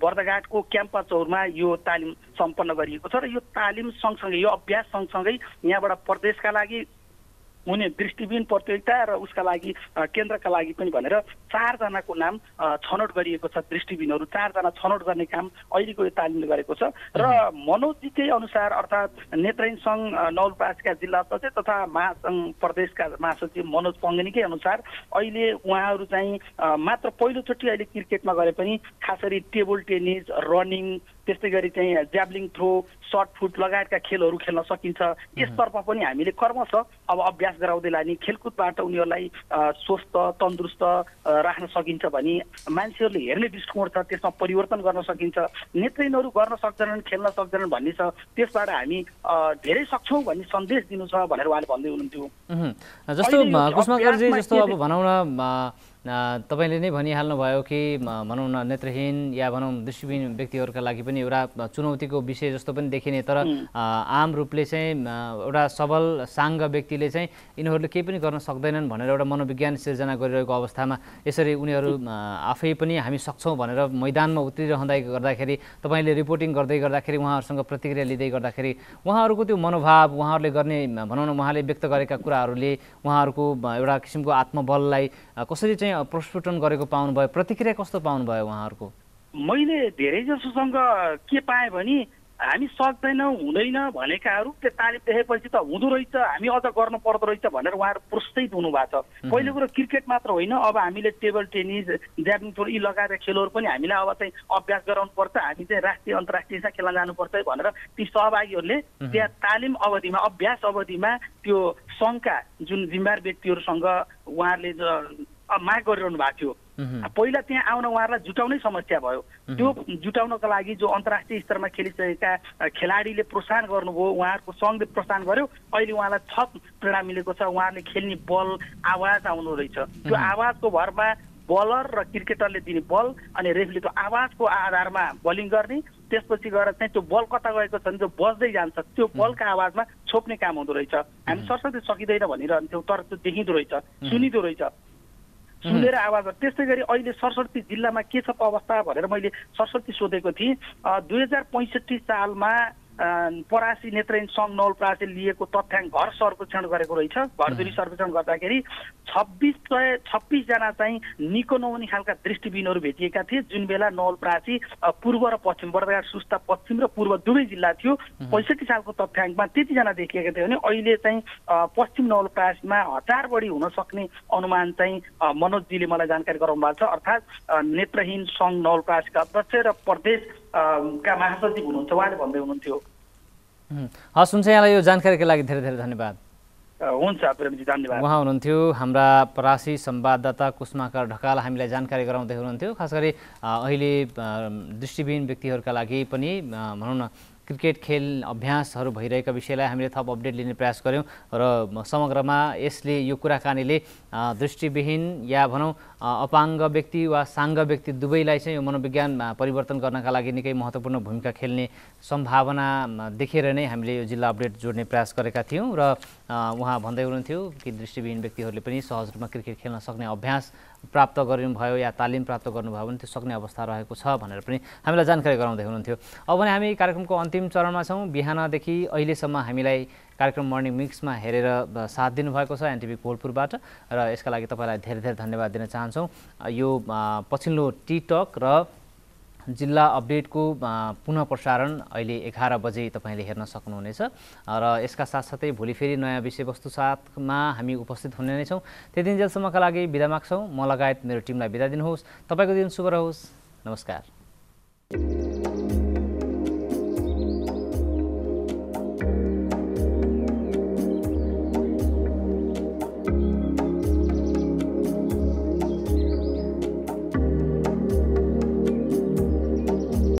बर्दघाटको क्याम्पा चौरमा यो तालिम सम्पन्न गरिएको छ र यो तालिम सँगसँगै यो अभ्यास सँगसँगै यहाँबाट प्रदेशका लागि हुने दृष्टिबिन प्रतियोगिता र उसका लागि केन्द्रका लागि पनि भनेर चारजनाको नाम छनौट गरिएको छ दृष्टिबिनहरू। चारजना छनौट गर्ने काम अहिलेको यो तालिमले गरेको छ। र मनोजीकै अनुसार अर्थात् नेत्रहीन सङ्घ नवलप्रासका जिल्ला सचिव तथा महासङ्घ प्रदेशका महासचिव मनोज पङ्गनीकै अनुसार अहिले उहाँहरू चाहिँ मात्र पहिलोचोटि अहिले क्रिकेटमा गरे पनि खास गरी टेबल टेनिस रनिङ त्यस्तै गरी चाहिँ ज्याभलिङ थ्रो सर्ट फुट लगायतका खेलहरू खेल्न सकिन्छ। यसतर्फ पनि हामीले कर्मश अब अभ्यास गराउँदै लाने खेलकुदबाट उनीहरूलाई स्वस्थ तन्दुरुस्त राख्न सकिन्छ भने मान्छेहरूले हेर्ने दृष्टिकोण छ त्यसमा परिवर्तन गर्न सकिन्छ। नेतृत्वहरू गर्न सक्दैनन् खेल्न सक्दैनन् भन्ने छ त्यसबाट हामी धेरै सक्छौँ भन्ने सन्देश दिनु छ भनेर उहाँले भन्दै हुनुहुन्थ्यो। जस्तो जस्तो अब भनौँ न तपाईँले नै भनिहाल्नुभयो कि भनौँ न नेत्रहीन या भनौँ दृष्टिविहीन व्यक्तिहरूका लागि पनि एउटा चुनौतीको विषय जस्तो पनि देखिने तर आम रूपले चाहिँ एउटा सबल साङ्ग व्यक्तिले चाहिँ यिनीहरूले केही पनि गर्न सक्दैनन् भनेर एउटा मनोविज्ञान सिर्जना गरिरहेको अवस्थामा यसरी उनीहरू आफै पनि हामी सक्छौँ भनेर मैदानमा उत्रिरहँदै गर्दाखेरि तपाईँले रिपोर्टिङ गर्दै गर्दाखेरि उहाँहरूसँग प्रतिक्रिया लिँदै गर्दाखेरि उहाँहरूको त्यो मनोभाव उहाँहरूले गर्ने भनौँ न उहाँले व्यक्त गरेका कुराहरूले उहाँहरूको एउटा किसिमको आत्मबललाई कसरी चाहिँ प्रस्फुटन गरेको पाउनुभयो? प्रतिक्रिया कस्तो पाउनुभयो उहाँहरूको? मैले धेरै जसोसँग के पाएँ भने हामी सक्दैनौँ हुँदैन भनेकाहरू त्यो तालिम देखेपछि त हुँदो रहेछ हामी अझ गर्नु पर्दो रहेछ भनेर उहाँहरू प्रोत्साहित हुनुभएको छ। पहिलो कुरो क्रिकेट मात्र होइन अब हामीले टेबल टेनिस ज्याभलिङ थ्रो यी लगाएर खेलहरू पनि हामीलाई अब चाहिँ अभ्यास गराउनु पर्छ हामी चाहिँ राष्ट्रिय अन्तर्राष्ट्रिय खेल्न जानुपर्छ भनेर ती सहभागीहरूले त्यहाँ तालिम अवधिमा अभ्यास अवधिमा त्यो सङ्घका जुन जिम्मेवार व्यक्तिहरूसँग उहाँहरूले माग गरिरहनु भएको थियो। पहिला त्यहाँ आउन उहाँहरूलाई जुटाउनै समस्या भयो। त्यो जुटाउनको लागि जो अन्तर्राष्ट्रिय स्तरमा खेलिसकेका खेलाडीले प्रोत्साहन गर्नुभयो उहाँहरूको सङ्घले प्रोत्साहन गर्यो अहिले उहाँलाई थप प्रेरणा मिलेको छ उहाँहरूले खेल्ने बल आवाज आउनु रहेछ। त्यो आवाजको भरमा बलर र क्रिकेटरले दिने बल अनि रेफ्रीले त्यो आवाजको आधारमा बलिङ गर्ने त्यसपछि गएर चाहिँ त्यो बल कता गएको छ भने त्यो बज्दै जान्छ। त्यो बलका आवाजमा छोप्ने काम हुँदो रहेछ। हामी सरस्वती सकिँदैन भनिरहन्थ्यौँ तर त्यो देखिँदो रहेछ सुनिँदो रहेछ। सुनेर आवाज त्यस्तै गरी अहिले सरस्वती जिल्लामा के छ अवस्था भनेर मैले सरस्वती सोधेको थिएँ। दुई हजार पैँसठी सालमा परासी नेत्रहीन सङ्घ नवलपरासीले लिएको तथ्याङ्क घर सर्वेक्षण गरेको रहेछ। घरधुरी सर्वेक्षण गर्दाखेरि छब्बिस सय छब्बिसजना चाहिँ निको नहुने खालका दृष्टिबिनहरू भेटिएका थिए। जुन बेला नवलपरासी पूर्व र पश्चिम बर्दघाट सुस्ता पश्चिम र पूर्व दुवै जिल्ला थियो पैँसठी सालको तथ्याङ्कमा त्यतिजना देखिएका थियो भने अहिले चाहिँ पश्चिम नवलपरासीमा हजार बढी हुन सक्ने अनुमान चाहिँ मनोजजीले मलाई जानकारी गराउनु भएको छ। अर्थात् नेत्रहीन सङ्घ नवलपरासीका अध्यक्ष र प्रदेश का महासचिव हुनुहुन्छ उहाँले भन्दै हुनुहुन्थ्यो। हस् हुन्छ यहाँलाई यो जानकारीको लागि धेरै धेरै धन्यवाद। हुन्छ प्रेमजी धन्यवाद। उहाँ हुनुहुन्थ्यो हाम्रा परासी संवाददाता कुष्माकर ढकाल हामीलाई जानकारी गराउँदै हुनुहुन्थ्यो। खास गरी अहिले दृष्टिविहीन व्यक्तिहरूका लागि पनि भनौँ न क्रिकेट खेल अभ्यासहरू भइरहेका विषयलाई हामीले थप अपडेट लिने प्रयास गऱ्यौँ र समग्रमा यसले यो कुराकानीले दृष्टिविहीन या भनौँ अपाङ्ग व्यक्ति वा साङ्ग व्यक्ति दुवैलाई चाहिँ यो मनोविज्ञान परिवर्तन गर्नका लागि निकै महत्त्वपूर्ण भूमिका खेल्ने सम्भावना देखेर नै हामीले यो जिल्ला अपडेट जोड्ने प्रयास गरेका थियौँ र उहाँ भन्दै हुनुहुन्थ्यो कि दृष्टिविहीन व्यक्तिहरूले पनि सहज रूपमा क्रिकेट खेल्न सक्ने अभ्यास प्राप्त गर्नुभयो या तालिम प्राप्त गर्नुभयो भने त्यो सक्ने अवस्था रहेको छ भनेर पनि हामीलाई जानकारी गराउँदै हुनुहुन्थ्यो। अब भने हामी कार्यक्रमको अन्तिम चरणमा छौँ। बिहानदेखि अहिलेसम्म हामीलाई कार्यक्रम मर्निङ मिक्समा हेरेर साथ दिनुभएको छ एनटिभी कोलपुरबाट र यसका लागि तपाईँलाई धेरै धेरै धन्यवाद दिन चाहन्छौँ। यो पछिल्लो टिटक र जिल्ला अपडेटको पुनः प्रसारण अहिले एघार बजे तपाईँले हेर्न सक्नुहुनेछ। र यसका साथसाथै भोलि फेरि नयाँ विषयवस्तु साथमा हामी उपस्थित हुने नै छौँ। त्यति जेलसम्मका लागि बिदा माग्छौँ। म लगायत मेरो टिमलाई बिदा दिनुहोस्। तपाईँको दिन शुभ रहोस्। नमस्कार।